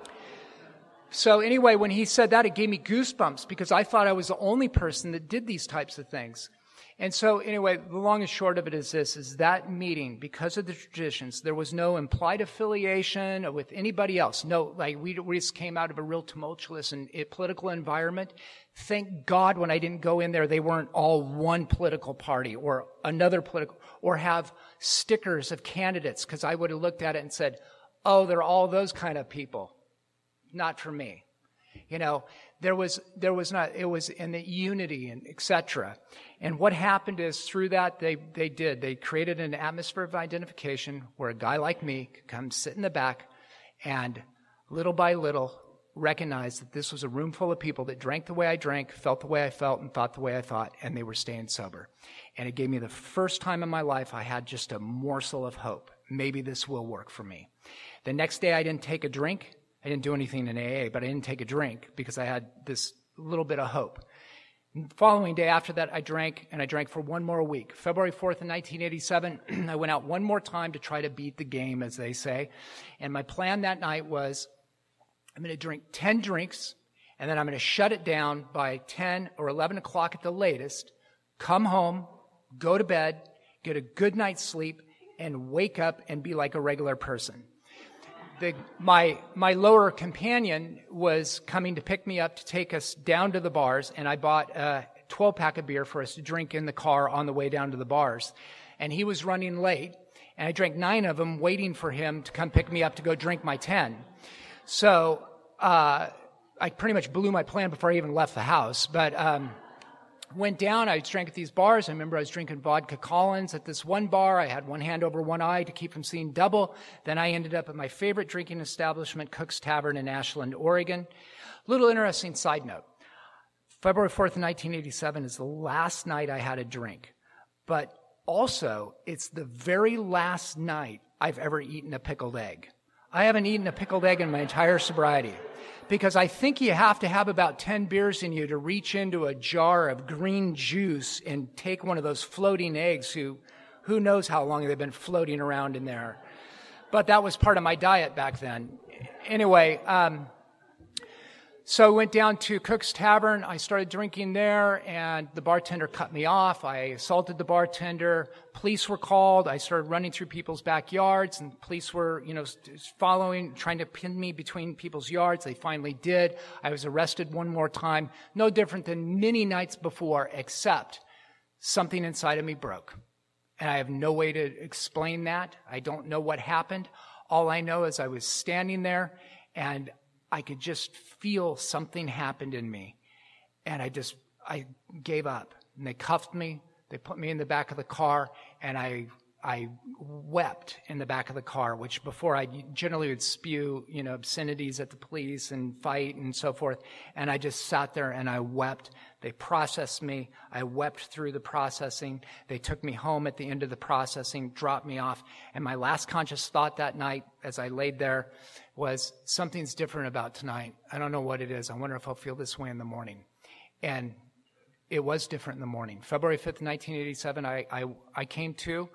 so, anyway, when he said that, it gave me goosebumps because I thought I was the only person that did these types of things. And so, anyway, the long and short of it is this, is that meeting, because of the traditions, there was no implied affiliation with anybody else. No, like, we, we just came out of a real tumultuous and eh, political environment. Thank God when I didn't go in there, they weren't all one political party or another political, or have stickers of candidates, because I would have looked at it and said, oh, they're all those kind of people. Not for me. You know, there was, there was not, it was in the unity and etc. And what happened is through that, they, they did. They created an atmosphere of identification where a guy like me could come sit in the back and little by little recognize that this was a room full of people that drank the way I drank, felt the way I felt, and thought the way I thought, and they were staying sober. And it gave me the first time in my life I had just a morsel of hope. Maybe this will work for me. The next day I didn't take a drink. I didn't do anything in AA, but I didn't take a drink because I had this little bit of hope. The following day after that, I drank, and I drank for one more week. February 4th, in 1987, I went out one more time to try to beat the game, as they say. And my plan that night was I'm going to drink 10 drinks, and then I'm going to shut it down by 10 or 11 o'clock at the latest, come home, go to bed, get a good night's sleep, and wake up and be like a regular person. The, my, my lower companion was coming to pick me up to take us down to the bars, and I bought a 12 pack of beer for us to drink in the car on the way down to the bars. And he was running late, and I drank nine of them waiting for him to come pick me up to go drink my 10. So, uh, I pretty much blew my plan before I even left the house. But, um, went down. I drank at these bars. I remember I was drinking vodka Collins at this one bar. I had one hand over one eye to keep from seeing double. Then I ended up at my favorite drinking establishment, Cook's Tavern in Ashland, Oregon. Little interesting side note. February 4th, 1987 is the last night I had a drink. But also, it's the very last night I've ever eaten a pickled egg. I haven't eaten a pickled egg in my entire sobriety because I think you have to have about 10 beers in you to reach into a jar of green juice and take one of those floating eggs who, who knows how long they've been floating around in there. But that was part of my diet back then. Anyway, um, so I went down to Cook's Tavern. I started drinking there, and the bartender cut me off. I assaulted the bartender. Police were called. I started running through people's backyards, and police were, you know, following, trying to pin me between people's yards. They finally did. I was arrested one more time. No different than many nights before, except something inside of me broke. And I have no way to explain that. I don't know what happened. All I know is I was standing there, and I could just feel something happened in me. And I just, I gave up. And they cuffed me. They put me in the back of the car and I, I wept in the back of the car, which before I generally would spew, you know, obscenities at the police and fight and so forth. And I just sat there and I wept. They processed me. I wept through the processing. They took me home at the end of the processing, dropped me off. And my last conscious thought that night as I laid there was something's different about tonight. I don't know what it is. I wonder if I'll feel this way in the morning. And it was different in the morning. February 5th, 1987, I, I, I came to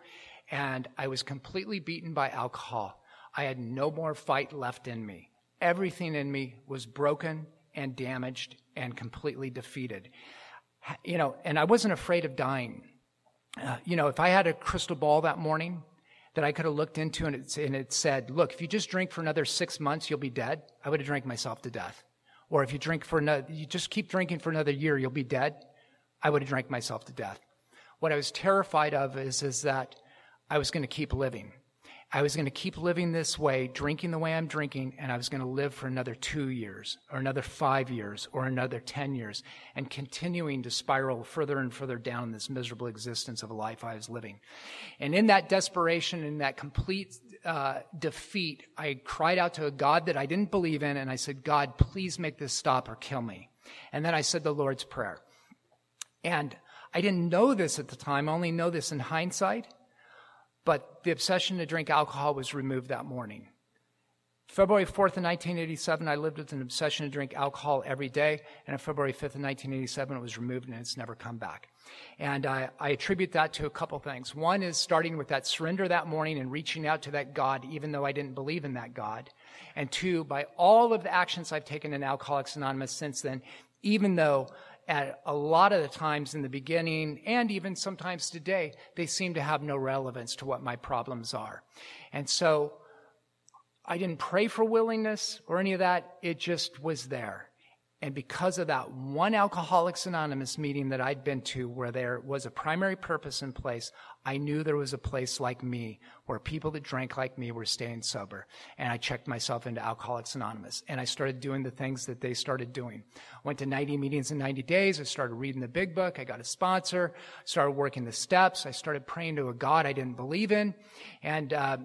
and I was completely beaten by alcohol. I had no more fight left in me. Everything in me was broken and damaged and completely defeated. You know, and I wasn't afraid of dying. Uh, you know, if I had a crystal ball that morning, that I could have looked into and it, and it said, look, if you just drink for another six months, you'll be dead. I would have drank myself to death. Or if you drink for another, you just keep drinking for another year, you'll be dead. I would have drank myself to death. What I was terrified of is, is that I was going to keep living. I was going to keep living this way, drinking the way I'm drinking, and I was going to live for another two years, or another five years, or another 10 years, and continuing to spiral further and further down this miserable existence of a life I was living. And in that desperation, in that complete uh, defeat, I cried out to a God that I didn't believe in, and I said, God, please make this stop or kill me. And then I said the Lord's Prayer. And I didn't know this at the time, I only know this in hindsight. But the obsession to drink alcohol was removed that morning. February 4th of 1987, I lived with an obsession to drink alcohol every day. And on February 5th of 1987, it was removed and it's never come back. And I, I attribute that to a couple things. One is starting with that surrender that morning and reaching out to that God, even though I didn't believe in that God. And two, by all of the actions I've taken in Alcoholics Anonymous since then, even though at a lot of the times in the beginning and even sometimes today, they seem to have no relevance to what my problems are. And so I didn't pray for willingness or any of that. It just was there. And because of that one Alcoholics Anonymous meeting that I'd been to where there was a primary purpose in place, I knew there was a place like me where people that drank like me were staying sober. And I checked myself into Alcoholics Anonymous and I started doing the things that they started doing. Went to 90 meetings in 90 days. I started reading the big book. I got a sponsor, started working the steps. I started praying to a God I didn't believe in. And, uh,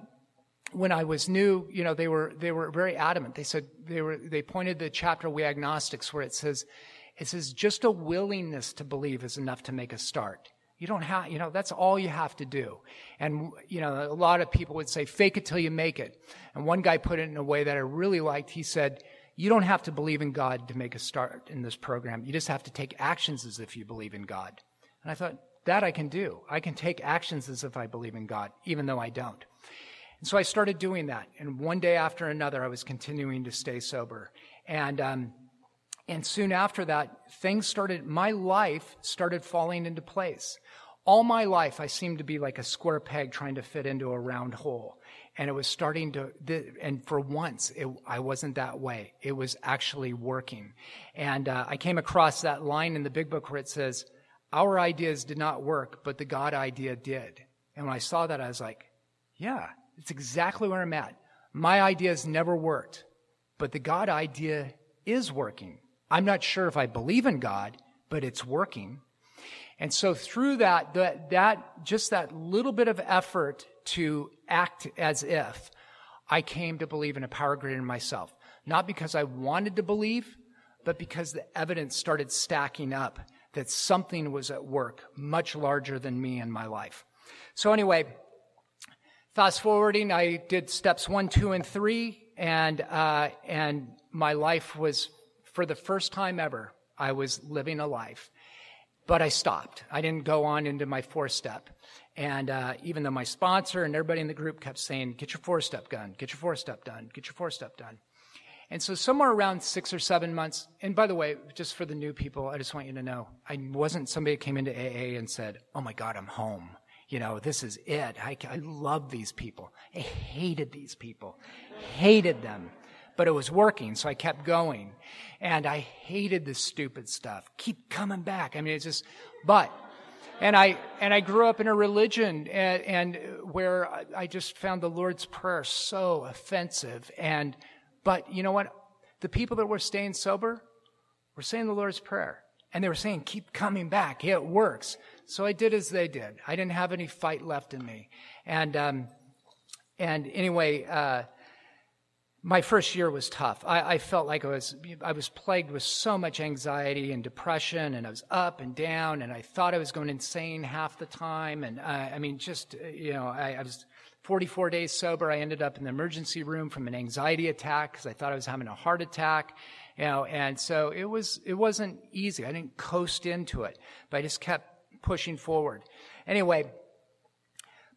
when I was new, you know, they were, they were very adamant. They said, they were, they pointed the chapter We Agnostics where it says, it says just a willingness to believe is enough to make a start. You don't have, you know, that's all you have to do. And, you know, a lot of people would say, fake it till you make it. And one guy put it in a way that I really liked. He said, you don't have to believe in God to make a start in this program. You just have to take actions as if you believe in God. And I thought, that I can do. I can take actions as if I believe in God, even though I don't. And so I started doing that. And one day after another, I was continuing to stay sober. And, um, and soon after that, things started, my life started falling into place. All my life, I seemed to be like a square peg trying to fit into a round hole. And it was starting to, and for once, it, I wasn't that way. It was actually working. And uh, I came across that line in the big book where it says, Our ideas did not work, but the God idea did. And when I saw that, I was like, Yeah, it's exactly where I'm at. My ideas never worked, but the God idea is working. I'm not sure if I believe in God, but it's working. And so through that, that, that, just that little bit of effort to act as if, I came to believe in a power greater than myself. Not because I wanted to believe, but because the evidence started stacking up that something was at work much larger than me in my life. So anyway, fast forwarding, I did steps one, two, and three, and, uh, and my life was for the first time ever, I was living a life. But I stopped. I didn't go on into my four step. And uh, even though my sponsor and everybody in the group kept saying, get your four step done, get your four step done, get your four step done. And so somewhere around six or seven months, and by the way, just for the new people, I just want you to know, I wasn't somebody that came into AA and said, oh my God, I'm home. You know, this is it. I, I love these people. I hated these people. Hated them but it was working, so I kept going. And I hated this stupid stuff. Keep coming back. I mean, it's just, but, and I, and I grew up in a religion and, and where I just found the Lord's Prayer so offensive. And, but you know what? The people that were staying sober were saying the Lord's Prayer. And they were saying, keep coming back. It works. So I did as they did. I didn't have any fight left in me. And, um, and anyway, uh, my first year was tough. I, I, felt like I was, I was plagued with so much anxiety and depression, and I was up and down, and I thought I was going insane half the time. And uh, I mean, just, you know, I, I, was 44 days sober. I ended up in the emergency room from an anxiety attack because I thought I was having a heart attack. You know, and so it was, it wasn't easy. I didn't coast into it, but I just kept pushing forward. Anyway,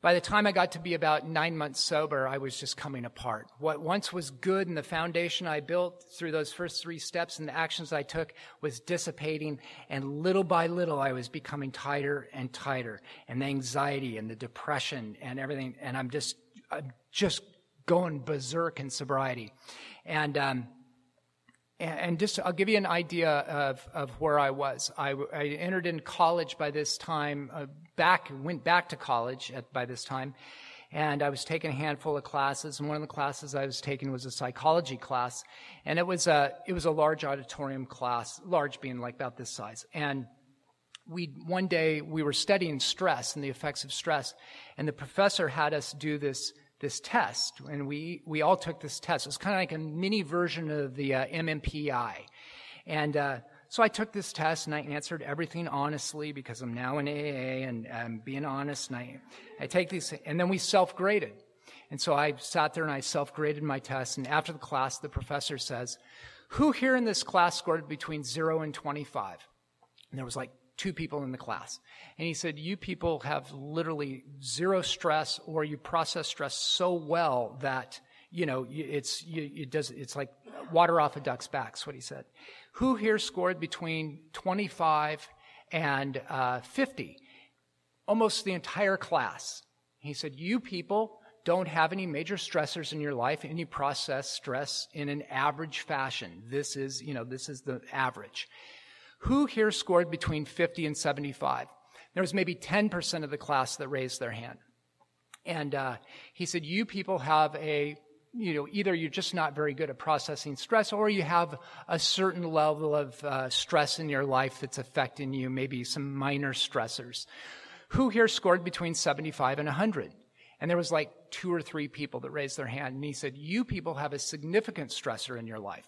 by the time I got to be about nine months sober, I was just coming apart. What once was good and the foundation I built through those first three steps and the actions I took was dissipating. And little by little, I was becoming tighter and tighter. And the anxiety and the depression and everything. And I'm just, I'm just going berserk in sobriety. And, um, and just I'll give you an idea of, of where I was. I, I entered in college by this time, uh, back went back to college at, by this time, and I was taking a handful of classes. And one of the classes I was taking was a psychology class, and it was a it was a large auditorium class, large being like about this size. And we one day we were studying stress and the effects of stress, and the professor had us do this this test, and we, we all took this test. It was kind of like a mini version of the uh, MMPI. And uh, so I took this test and I answered everything honestly because I'm now in AA and I'm being honest. And I, I take these, and then we self graded. And so I sat there and I self graded my test. And after the class, the professor says, Who here in this class scored between 0 and 25? And there was like two people in the class. And he said, You people have literally zero stress, or you process stress so well that, you know, it's, it does, it's like water off a duck's back, is what he said. Who here scored between 25 and uh, 50? Almost the entire class. He said, You people don't have any major stressors in your life and you process stress in an average fashion. This is, you know, this is the average. Who here scored between 50 and 75? There was maybe 10% of the class that raised their hand. And uh, he said, You people have a, you know, either you're just not very good at processing stress or you have a certain level of uh, stress in your life that's affecting you, maybe some minor stressors. Who here scored between 75 and 100? And there was like two or three people that raised their hand. And he said, You people have a significant stressor in your life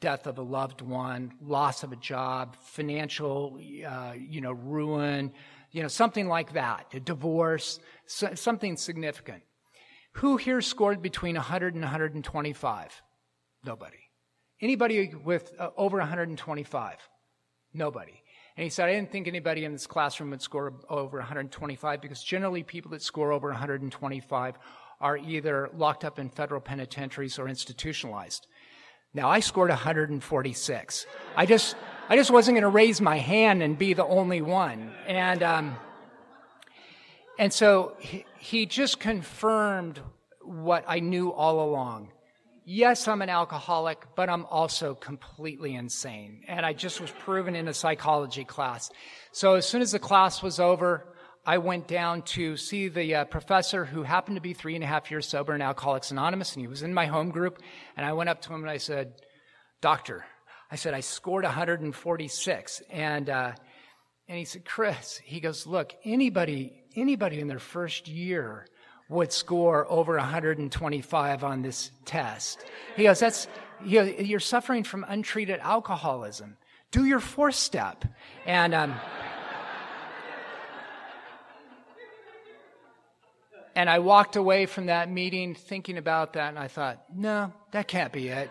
death of a loved one, loss of a job, financial, uh, you know, ruin, you know, something like that, a divorce, so, something significant. Who here scored between 100 and 125? Nobody. Anybody with uh, over 125? Nobody. And he said, I didn't think anybody in this classroom would score over 125 because generally people that score over 125 are either locked up in federal penitentiaries or institutionalized. Now I scored 146. I just, I just wasn't going to raise my hand and be the only one. And, um, and so he, he just confirmed what I knew all along. Yes, I'm an alcoholic, but I'm also completely insane. And I just was proven in a psychology class. So as soon as the class was over, I went down to see the uh, professor who happened to be three and a half years sober in Alcoholics Anonymous, and he was in my home group. And I went up to him and I said, Doctor, I said, I scored 146. And, uh, and he said, Chris, he goes, look, anybody, anybody in their first year would score over 125 on this test. He goes, that's, you're suffering from untreated alcoholism. Do your fourth step. And, um, and I walked away from that meeting thinking about that and I thought, no, that can't be it.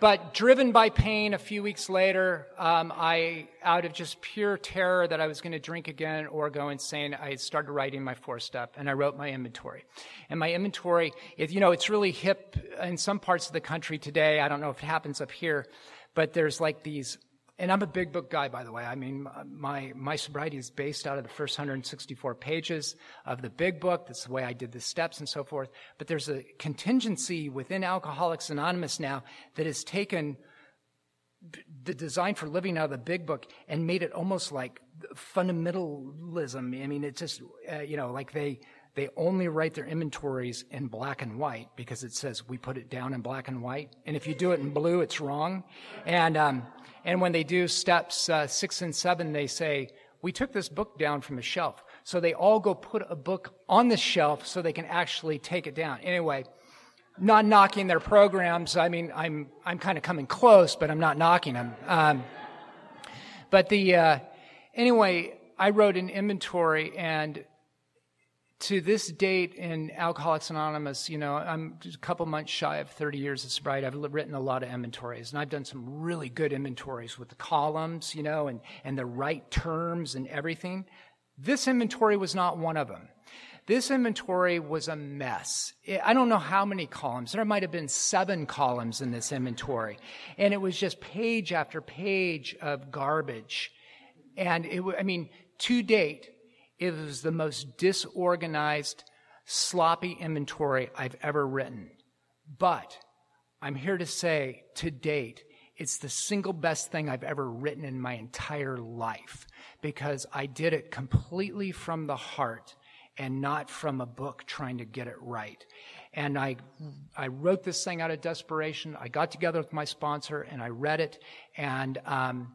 But driven by pain, a few weeks later, um, I, out of just pure terror that I was going to drink again or go insane, I started writing my four step and I wrote my inventory. And my inventory, you know, it's really hip in some parts of the country today. I don't know if it happens up here, but there's like these and I'm a big book guy, by the way. I mean, my, my sobriety is based out of the first 164 pages of the big book. That's the way I did the steps and so forth. But there's a contingency within Alcoholics Anonymous now that has taken the design for living out of the big book and made it almost like fundamentalism. I mean, it's just, uh, you know, like they, they only write their inventories in black and white because it says we put it down in black and white. And if you do it in blue, it's wrong. And, um, and when they do steps uh, six and seven, they say, we took this book down from a shelf. So they all go put a book on the shelf so they can actually take it down. Anyway, not knocking their programs. I mean, I'm, I'm kind of coming close, but I'm not knocking them. Um, but the, uh, anyway, I wrote an inventory and to this date in Alcoholics Anonymous, you know, I'm a couple months shy of 30 years of sobriety. I've written a lot of inventories, and I've done some really good inventories with the columns, you know, and, and the right terms and everything. This inventory was not one of them. This inventory was a mess. I don't know how many columns. There might have been seven columns in this inventory. And it was just page after page of garbage. And it, I mean, to date, it was the most disorganized, sloppy inventory I've ever written. But I'm here to say, to date, it's the single best thing I've ever written in my entire life because I did it completely from the heart and not from a book trying to get it right. And I, I wrote this thing out of desperation. I got together with my sponsor and I read it and, um,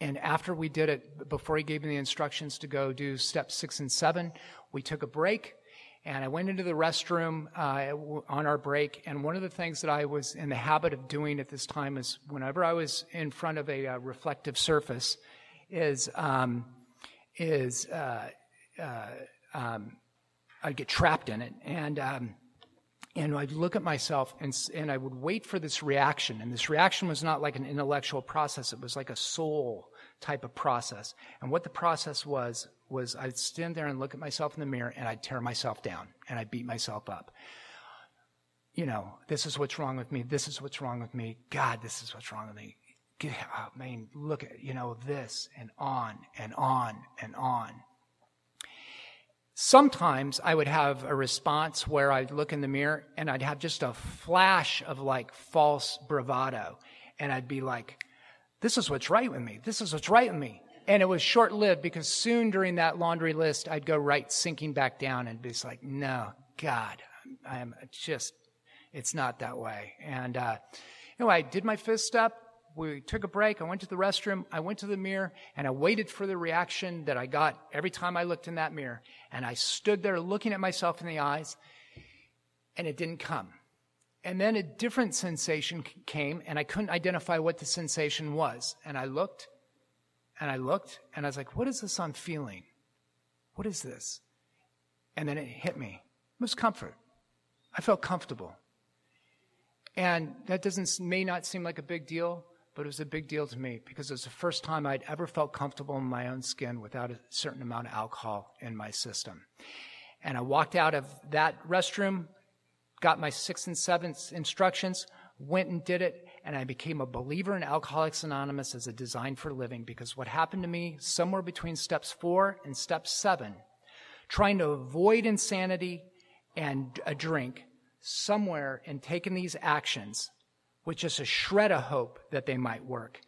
and after we did it, before he gave me the instructions to go do step six and seven, we took a break. And I went into the restroom uh, on our break. And one of the things that I was in the habit of doing at this time is whenever I was in front of a, uh, reflective surface, is um, is uh, uh um, I'd get trapped in it. And um, and I'd look at myself and, and I would wait for this reaction. And this reaction was not like an intellectual process. It was like a soul type of process. And what the process was, was I'd stand there and look at myself in the mirror and I'd tear myself down and I'd beat myself up. You know, this is what's wrong with me. This is what's wrong with me. God, this is what's wrong with me. Get, oh, man, look at, you know, this and on and on and on. Sometimes I would have a response where I'd look in the mirror and I'd have just a flash of like false bravado. And I'd be like, this is what's right with me. This is what's right with me. And it was short lived because soon during that laundry list, I'd go right sinking back down and be like, no, God, I'm just, it's not that way. And, uh, anyway, I did my fist step we took a break. I went to the restroom. I went to the mirror and I waited for the reaction that I got every time I looked in that mirror. And I stood there looking at myself in the eyes and it didn't come. And then a different sensation came and I couldn't identify what the sensation was. And I looked and I looked and I was like, what is this I'm feeling? What is this? And then it hit me. It was comfort. I felt comfortable. And that doesn't, may not seem like a big deal, but it was a big deal to me because it was the first time I'd ever felt comfortable in my own skin without a certain amount of alcohol in my system. And I walked out of that restroom, got my sixth and seventh instructions, went and did it, and I became a believer in Alcoholics Anonymous as a design for living because what happened to me somewhere between steps four and step seven, trying to avoid insanity and a drink, somewhere and taking these actions with just a shred of hope that they might work,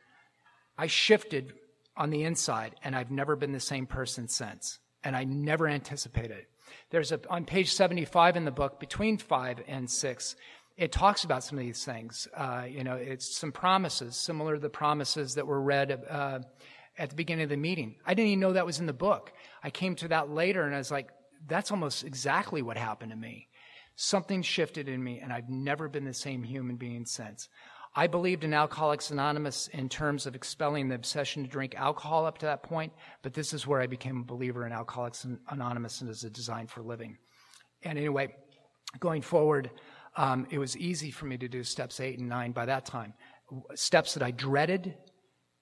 I shifted on the inside and I've never been the same person since. And I never anticipated it. There's a, on page 75 in the book, between five and six, it talks about some of these things. Uh, you know, it's some promises, similar to the promises that were read uh, at the beginning of the meeting. I didn't even know that was in the book. I came to that later and I was like, that's almost exactly what happened to me. Something shifted in me, and I've never been the same human being since. I believed in Alcoholics Anonymous in terms of expelling the obsession to drink alcohol up to that point, but this is where I became a believer in Alcoholics Anonymous and as a design for living. And anyway, going forward, um, it was easy for me to do steps eight and nine by that time. Steps that I dreaded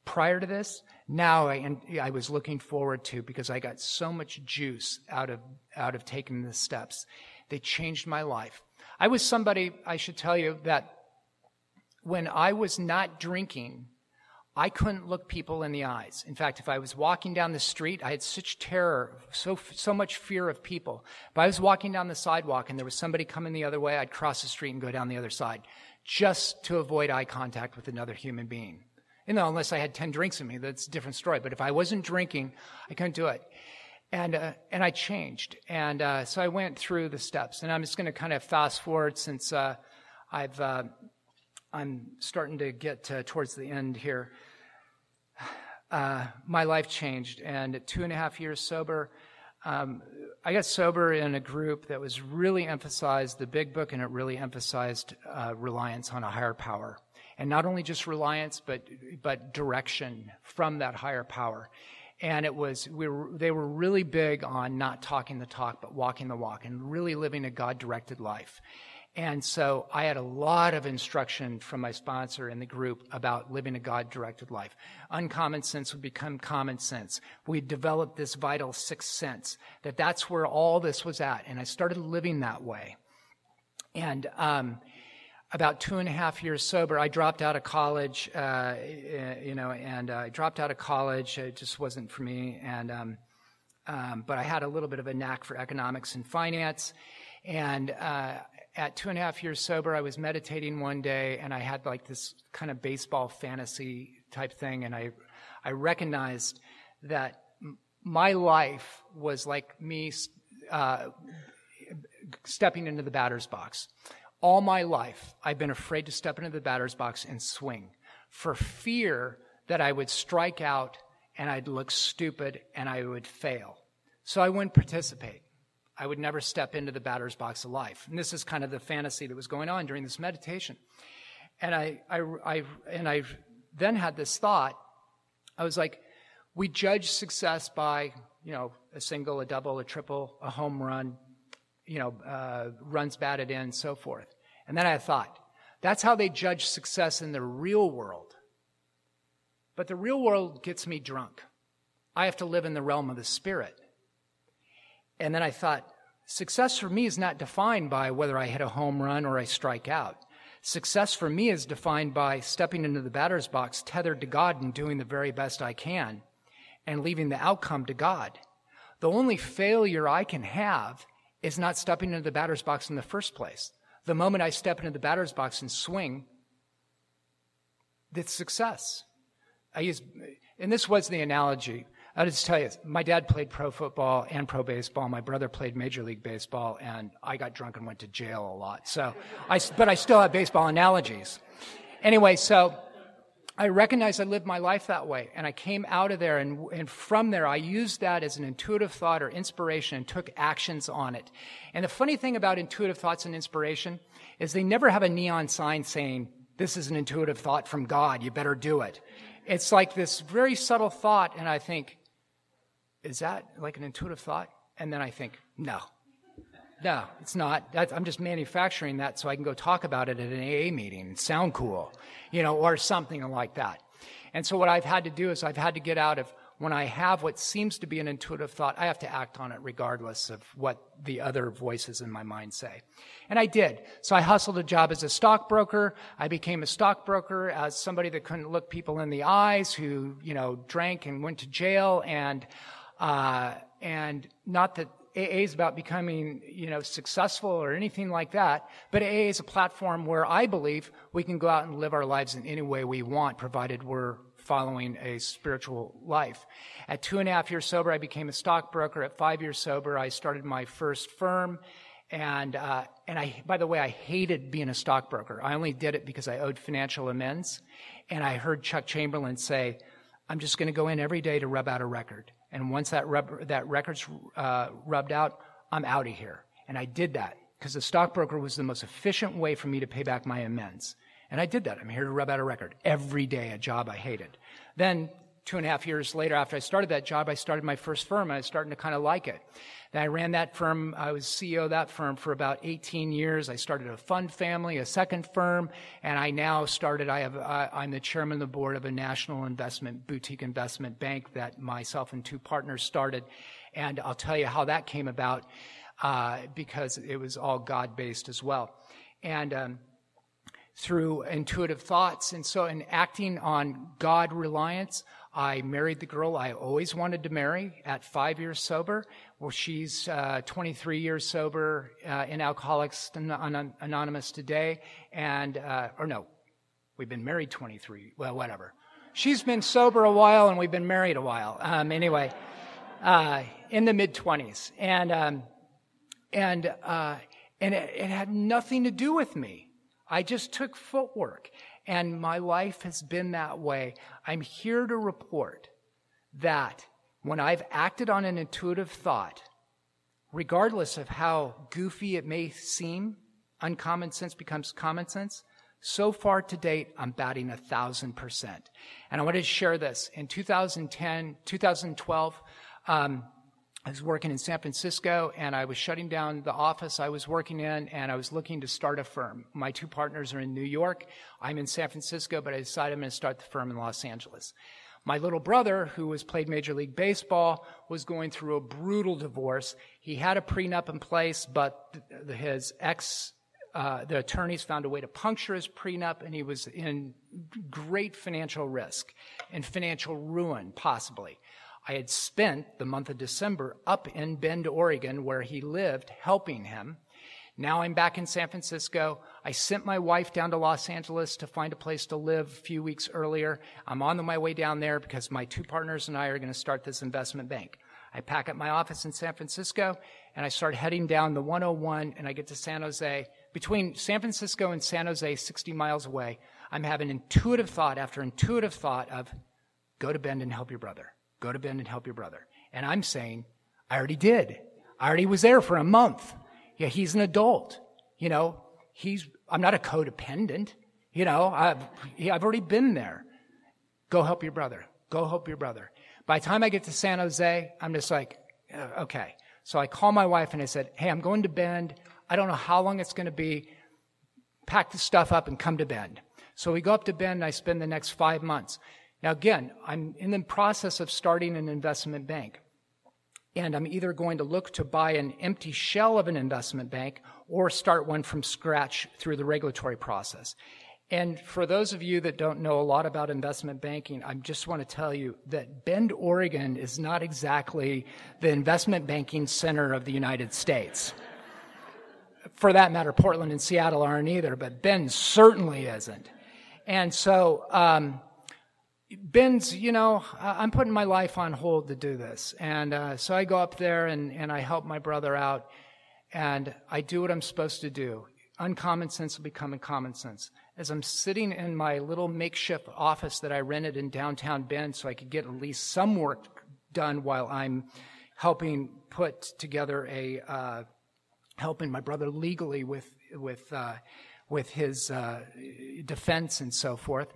prior to this, now I, I was looking forward to because I got so much juice out of, out of taking the steps. They changed my life. I was somebody, I should tell you, that when I was not drinking, I couldn't look people in the eyes. In fact, if I was walking down the street, I had such terror, so, so much fear of people. If I was walking down the sidewalk and there was somebody coming the other way, I'd cross the street and go down the other side just to avoid eye contact with another human being. You know, unless I had 10 drinks in me, that's a different story. But if I wasn't drinking, I couldn't do it. And, uh, and I changed. And uh, so I went through the steps. And I'm just going to kind of fast forward since uh, I've, uh, I'm starting to get towards the end here. Uh, my life changed. And two and a half years sober, um, I got sober in a group that was really emphasized the big book and it really emphasized uh, reliance on a higher power and not only just reliance, but but direction from that higher power. And it was we were, they were really big on not talking the talk, but walking the walk, and really living a God-directed life. And so I had a lot of instruction from my sponsor in the group about living a God directed life. Uncommon sense would become common sense. We developed this vital sixth sense that that's where all this was at. And I started living that way. And, um, about two and a half years sober, I dropped out of college, uh, you know, and uh, I dropped out of college. It just wasn't for me. And, um, um, but I had a little bit of a knack for economics and finance. And uh, at two and a half years sober, I was meditating one day and I had like this kind of baseball fantasy type thing. And I, I recognized that my life was like me uh, stepping into the batter's box. All my life, I've been afraid to step into the batter's box and swing for fear that I would strike out and I'd look stupid and I would fail. So I wouldn't participate. I would never step into the batter's box of life. And this is kind of the fantasy that was going on during this meditation. And I, I, I, and I then had this thought. I was like, we judge success by, you know, a single, a double, a triple, a home run, you know, uh, runs batted in, so forth. And then I thought, that's how they judge success in the real world. But the real world gets me drunk. I have to live in the realm of the spirit. And then I thought, success for me is not defined by whether I hit a home run or I strike out. Success for me is defined by stepping into the batter's box tethered to God and doing the very best I can and leaving the outcome to God. The only failure I can have is not stepping into the batter's box in the first place. The moment I step into the batter's box and swing, it's success. I use, and this was the analogy. I'll just tell you, my dad played pro football and pro baseball. My brother played Major League Baseball, and I got drunk and went to jail a lot. So, I, but I still have baseball analogies. Anyway, so I recognized I lived my life that way, and I came out of there, and, and from there, I used that as an intuitive thought or inspiration and took actions on it. And the funny thing about intuitive thoughts and inspiration is they never have a neon sign saying, This is an intuitive thought from God, you better do it. It's like this very subtle thought, and I think, Is that like an intuitive thought? And then I think, No, no, it's not. That's, I'm just manufacturing that so I can go talk about it at an AA meeting and sound cool, you know, or something like that. And so what I've had to do is I've had to get out of when I have what seems to be an intuitive thought, I have to act on it regardless of what the other voices in my mind say. And I did. So I hustled a job as a stockbroker. I became a stockbroker as somebody that couldn't look people in the eyes, who, you know, drank and went to jail and, uh, and not that AA is about becoming, you know, successful or anything like that, but AA is a platform where I believe we can go out and live our lives in any way we want, provided we're following a spiritual life. At two and a half years sober, I became a stockbroker. At five years sober, I started my first firm. And, uh, and I, by the way, I hated being a stockbroker. I only did it because I owed financial amends. And I heard Chuck Chamberlain say, I'm just going to go in every day to rub out a record. And once that, rub, that record's uh, rubbed out, I'm out of here. And I did that because the stockbroker was the most efficient way for me to pay back my amends. And I did that. I'm here to rub out a record every day, a job I hated. Then, two and a half years later, after I started that job, I started my first firm. I was starting to kind of like it. Then I ran that firm. I was CEO of that firm for about 18 years. I started a fund family, a second firm, and I now started. I have. I'm the chairman of the board of a national investment boutique investment bank that myself and two partners started. And I'll tell you how that came about uh, because it was all God based as well. And um, through intuitive thoughts. And so, in acting on God reliance, I married the girl I always wanted to marry at five years sober. Well, she's uh, 23 years sober uh, in Alcoholics Anonymous today. And, uh, or no, we've been married 23. Well, whatever. She's been sober a while and we've been married a while. Um, anyway, uh, in the mid 20s. And, um, and, uh, and it, it had nothing to do with me. I just took footwork, and my life has been that way. I'm here to report that when I've acted on an intuitive thought, regardless of how goofy it may seem, uncommon sense becomes common sense. So far to date, I'm batting a thousand percent. And I want to share this. In 2010, 2012, um, I was working in San Francisco and I was shutting down the office I was working in and I was looking to start a firm. My two partners are in New York. I'm in San Francisco, but I decided I'm going to start the firm in Los Angeles. My little brother, who has played Major League Baseball, was going through a brutal divorce. He had a prenup in place, but his ex, uh, the attorneys found a way to puncture his prenup and he was in great financial risk and financial ruin, possibly. I had spent the month of December up in Bend, Oregon, where he lived, helping him. Now I'm back in San Francisco. I sent my wife down to Los Angeles to find a place to live a few weeks earlier. I'm on my way down there because my two partners and I are going to start this investment bank. I pack up my office in San Francisco and I start heading down the 101 and I get to San Jose. Between San Francisco and San Jose, 60 miles away, I'm having intuitive thought after intuitive thought of go to Bend and help your brother. Go to Bend and help your brother. And I'm saying, I already did. I already was there for a month. Yeah, he's an adult. You know, he's, I'm not a codependent. You know, I've, I've already been there. Go help your brother. Go help your brother. By the time I get to San Jose, I'm just like, uh, okay. So I call my wife and I said, hey, I'm going to Bend. I don't know how long it's going to be. Pack the stuff up and come to Bend. So we go up to Bend and I spend the next five months. Now, again, I'm in the process of starting an investment bank. And I'm either going to look to buy an empty shell of an investment bank or start one from scratch through the regulatory process. And for those of you that don't know a lot about investment banking, I just want to tell you that Bend, Oregon is not exactly the investment banking center of the United States. For that matter, Portland and Seattle aren't either, but Bend certainly isn't. And so, um, Ben's, you know, I'm putting my life on hold to do this. And uh, so I go up there and, and I help my brother out and I do what I'm supposed to do. Uncommon sense will become common sense. As I'm sitting in my little makeshift office that I rented in downtown Bend so I could get at least some work done while I'm helping put together a, uh, helping my brother legally with, with, uh, with his uh, defense and so forth.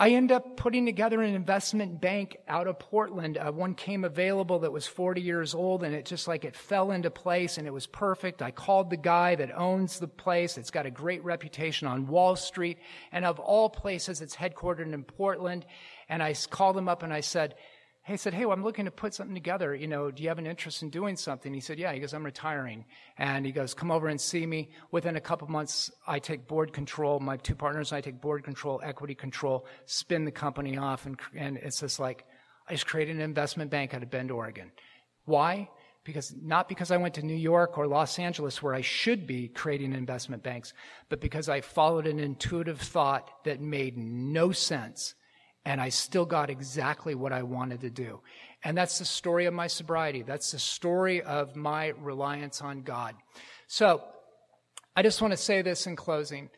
I end up putting together an investment bank out of Portland. Uh, one came available that was 40 years old and it just like it fell into place and it was perfect. I called the guy that owns the place. It's got a great reputation on Wall Street. And of all places, it's headquartered in Portland. And I called him up and I said, he said, Hey, well, I'm looking to put something together. You know, do you have an interest in doing something? He said, Yeah. He goes, I'm retiring. And he goes, Come over and see me. Within a couple months, I take board control. My two partners and I take board control, equity control, spin the company off. And, and it's just like, I just created an investment bank out of Bend, Oregon. Why? Because not because I went to New York or Los Angeles where I should be creating investment banks, but because I followed an intuitive thought that made no sense and I still got exactly what I wanted to do. And that's the story of my sobriety. That's the story of my reliance on God. So I just want to say this in closing.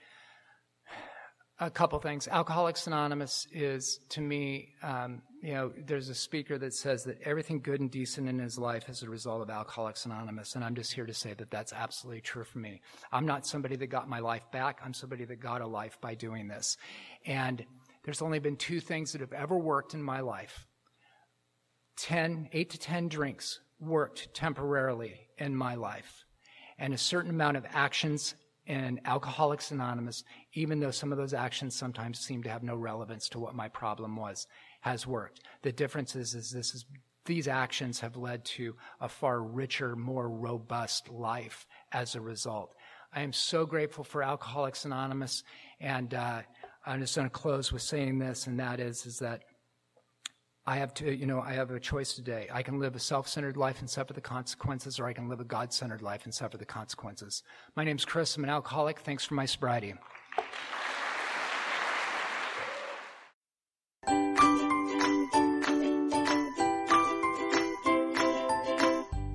A couple things. Alcoholics Anonymous is, to me, um, you know, there's a speaker that says that everything good and decent in his life is a result of Alcoholics Anonymous. And I'm just here to say that that's absolutely true for me. I'm not somebody that got my life back. I'm somebody that got a life by doing this. And there's only been two things that have ever worked in my life 10, 8 to 10 drinks worked temporarily in my life. And a certain amount of actions in Alcoholics Anonymous, even though some of those actions sometimes seem to have no relevance to what my problem was, has worked. The difference is, is this is these actions have led to a far richer, more robust life as a result. I am so grateful for Alcoholics Anonymous, and uh, I'm just going to close with saying this, and that is, is that I have to, you know, I have a choice today. I can live a self-centered life and suffer the consequences, or I can live a God-centered life and suffer the consequences. My name's Chris. I'm an alcoholic. Thanks for my sobriety.